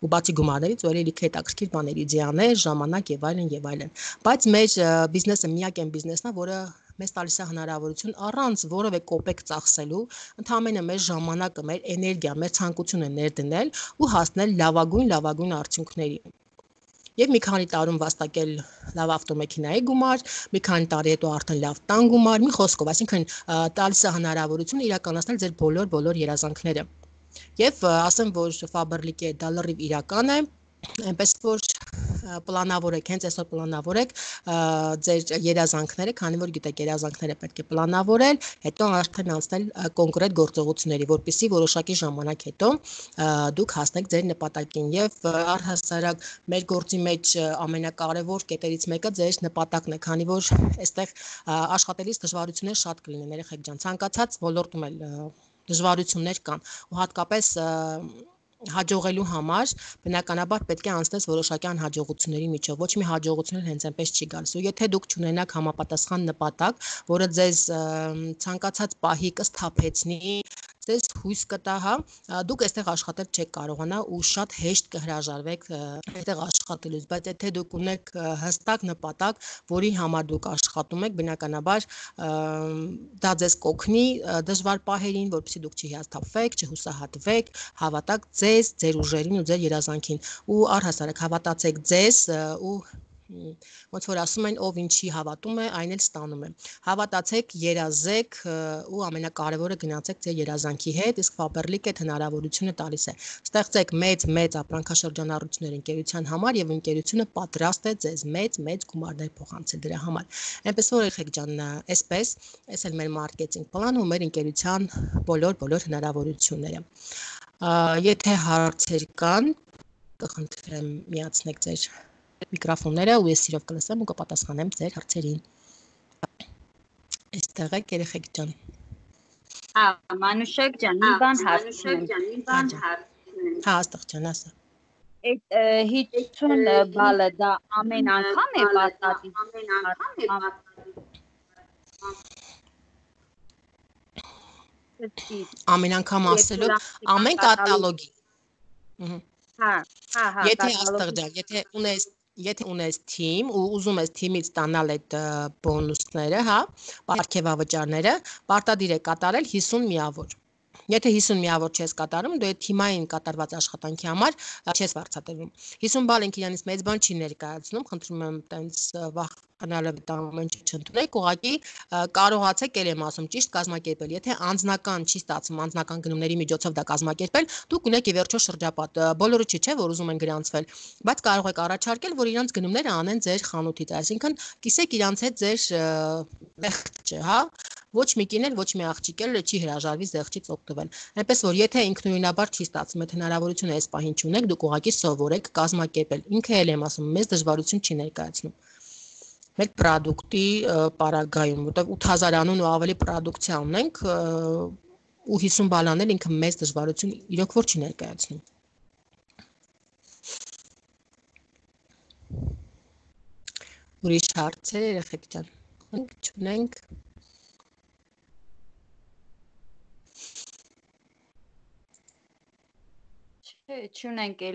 Speaker 1: Ու բացի գումարներից ու ելիք հետաքրքիր բաներ, իդեաներ, ժամանակ եւ այլն եւ այլն։ Բայց մեր բիզնեսը միակ այն բիզնեսն է, որը մեզ տալիս է հնարավորություն առանց որևէ կոպեկ ծախսելու, ընդհանրապես մեր ժամանակը, մեր էներգիա, մեր ցանկությունը ներդնել ու հասնել լավագույն լավագույն արդյունքների եւ մի քանի տարում վաստակել լավ ավտոմեքենայի գումար, մի քանի տարի հետո արդեն լավ տան գումար, մի խոսքով, այսինքն տալիս է հնարավորություն իրականացնել ձեր բոլոր բոլոր երազանքները։ Եվ ասեմ, որ Faberlic-ի դա լրիվ իրական է, այնպես որ պլանավորեք, հենց այսօր պլանավորեք ձեր երազանքները, քանի որ գիտեք երազանքները պետք է պլանավորել, հետո արդեն անցնել կոնկրետ գործողությունների, որպեսզի որոշակի ժամանակ հետո դուք հասնեք ձեր նպատակին եւ առհասարակ մեր գործի մեջ ամենակարևոր կետերից մեկը ձեր նպատակն է, քանի որ այստեղ աշխատելիս դժվարություններ շատ կլինեն, երեխեք ջան, ցանկացած ոլորտում էլ դժվարություններ կան ու հատկապես հաջողելու համար բնականաբար պետք է անցնես որոշակի անհաջողությունների միջով։ Ոչ մի հաջողություն հենց այնպես չի գալիս։ Ու եթե դուք ճունենաք համապատասխան նպատակ, որը ձեզ ցանկացած պահի կսթափեցնի, ձեզ հույս կտա, հա, դուք այստեղ աշխատել չեք կարողանա ու շատ հեշտ կհրաժարվեք այստեղ աշխատելուց, բայց եթե դուք ունեք հստակ նպատակ, որի համար դուք աշխատում եք, բնականաբար դա ձեզ կօգնի դժվար պահերին, որպեսզի դուք չհիասթափվեք, չհուսահատվեք, հավատաք ձեզ, ձեր ուժերին ու ձեր երազանքին ու առհասարակ հավատացեք ձեզ ու ոնց որ ասում են ով ինչի հավատում է, այն էլ ստանում է։ Հավատացեք, երազեք ու ամենակարևորը գնացեք ձեր երազանքի հետ, իսկ Faberlic այդ հնարավորությունը տալիս է։ Ստեղծեք մեծ մեծ ապրանքաշրջանառություններ ընկերության համար եւ ընկերությունը պատրաստ է ձեզ մեծ մեծ գումարներ փոխանցել դրա համար։ Այնպես որ եղեք ջան, այսպես, այս էլ մեր մարքեթինգ պլանը ու մեր ընկերության բոլոր բոլոր հնարավորությունները։ Եթե հարցեր կան, կխնդրեմ միացնեք ձեր միկրոֆոնները ու ես սիրով կլսեմ ու կպատասխանեմ ձեր հարցերին։ Այստեղ եք երեխեք ջան։
Speaker 4: Հա, Մանուշակ ջան, մի բան հարցնեմ։
Speaker 1: Հա, աստղ ջան, ասա։
Speaker 4: Այդ 50 բալը դա ամեն անգամ է պատատի։ Ամեն անգամ է
Speaker 1: պատատի։ Ամեն անգամ ասելու ամեն կատալոգի։
Speaker 4: Հա, հա, հա։
Speaker 1: Եթե աստղ ջան, եթե ունես եթե ունես թիմ ու ուզում ես թիմից ստանալ այդ բոնուսները, հա, ապարքեվավճարները, պարտադիր է կատարել 50 միավոր։ Եթե 50 միավոր չես կատարում, դու այդ թիմային կատարված աշխատանքի համար չես վարձատրվում։ 50 բալ ինքը իրանից մեծ բան չի ներկայացնում, խնդրում եմ տենց վախանալը դա ամեն ինչ չընդունեք, ուղղակի կարողացեք ել եմ ասում ճիշտ կազմակերպել։ Եթե անձնական չի ստացվում, անձնական գնումների միջոցով դա կազմակերպել, դուք ունեք ի վերջո շրջապատ։ Բոլորը չի չէ, որ ուզում են գրանցվել, բայց կարող եք առաջարկել, որ իրանց գնումները անեն ձեր խանութից, այսինքն կիսեք իրանց հետ ձեր մեղջը, հա, ոչ մի կին էլ, ոչ մի աղջիկ էլ չի հրաժարվի զեղչից օգտվել։ Այնպես որ եթե ինքնուրույնաբար չի ստացվում, այդ հնարավորությունը այս պահին չունեք, դուք ուղղակի սովորեք կազմակերպել։ Ինքը էլ եմ ասում, մեծ դժվարություն չի ներկայացնում մեր product-ի պարագայում, որտեղ 8000 անուն ու ավելի պրոդուկցիա ունենք ու 50 բալանել ինքը մեծ դժվարություն իրոք որ չի ներկայացնում։ Ուրիշ հարցեր երեխեք ջան։ Չունենք։
Speaker 4: Չէ, չունենք էլ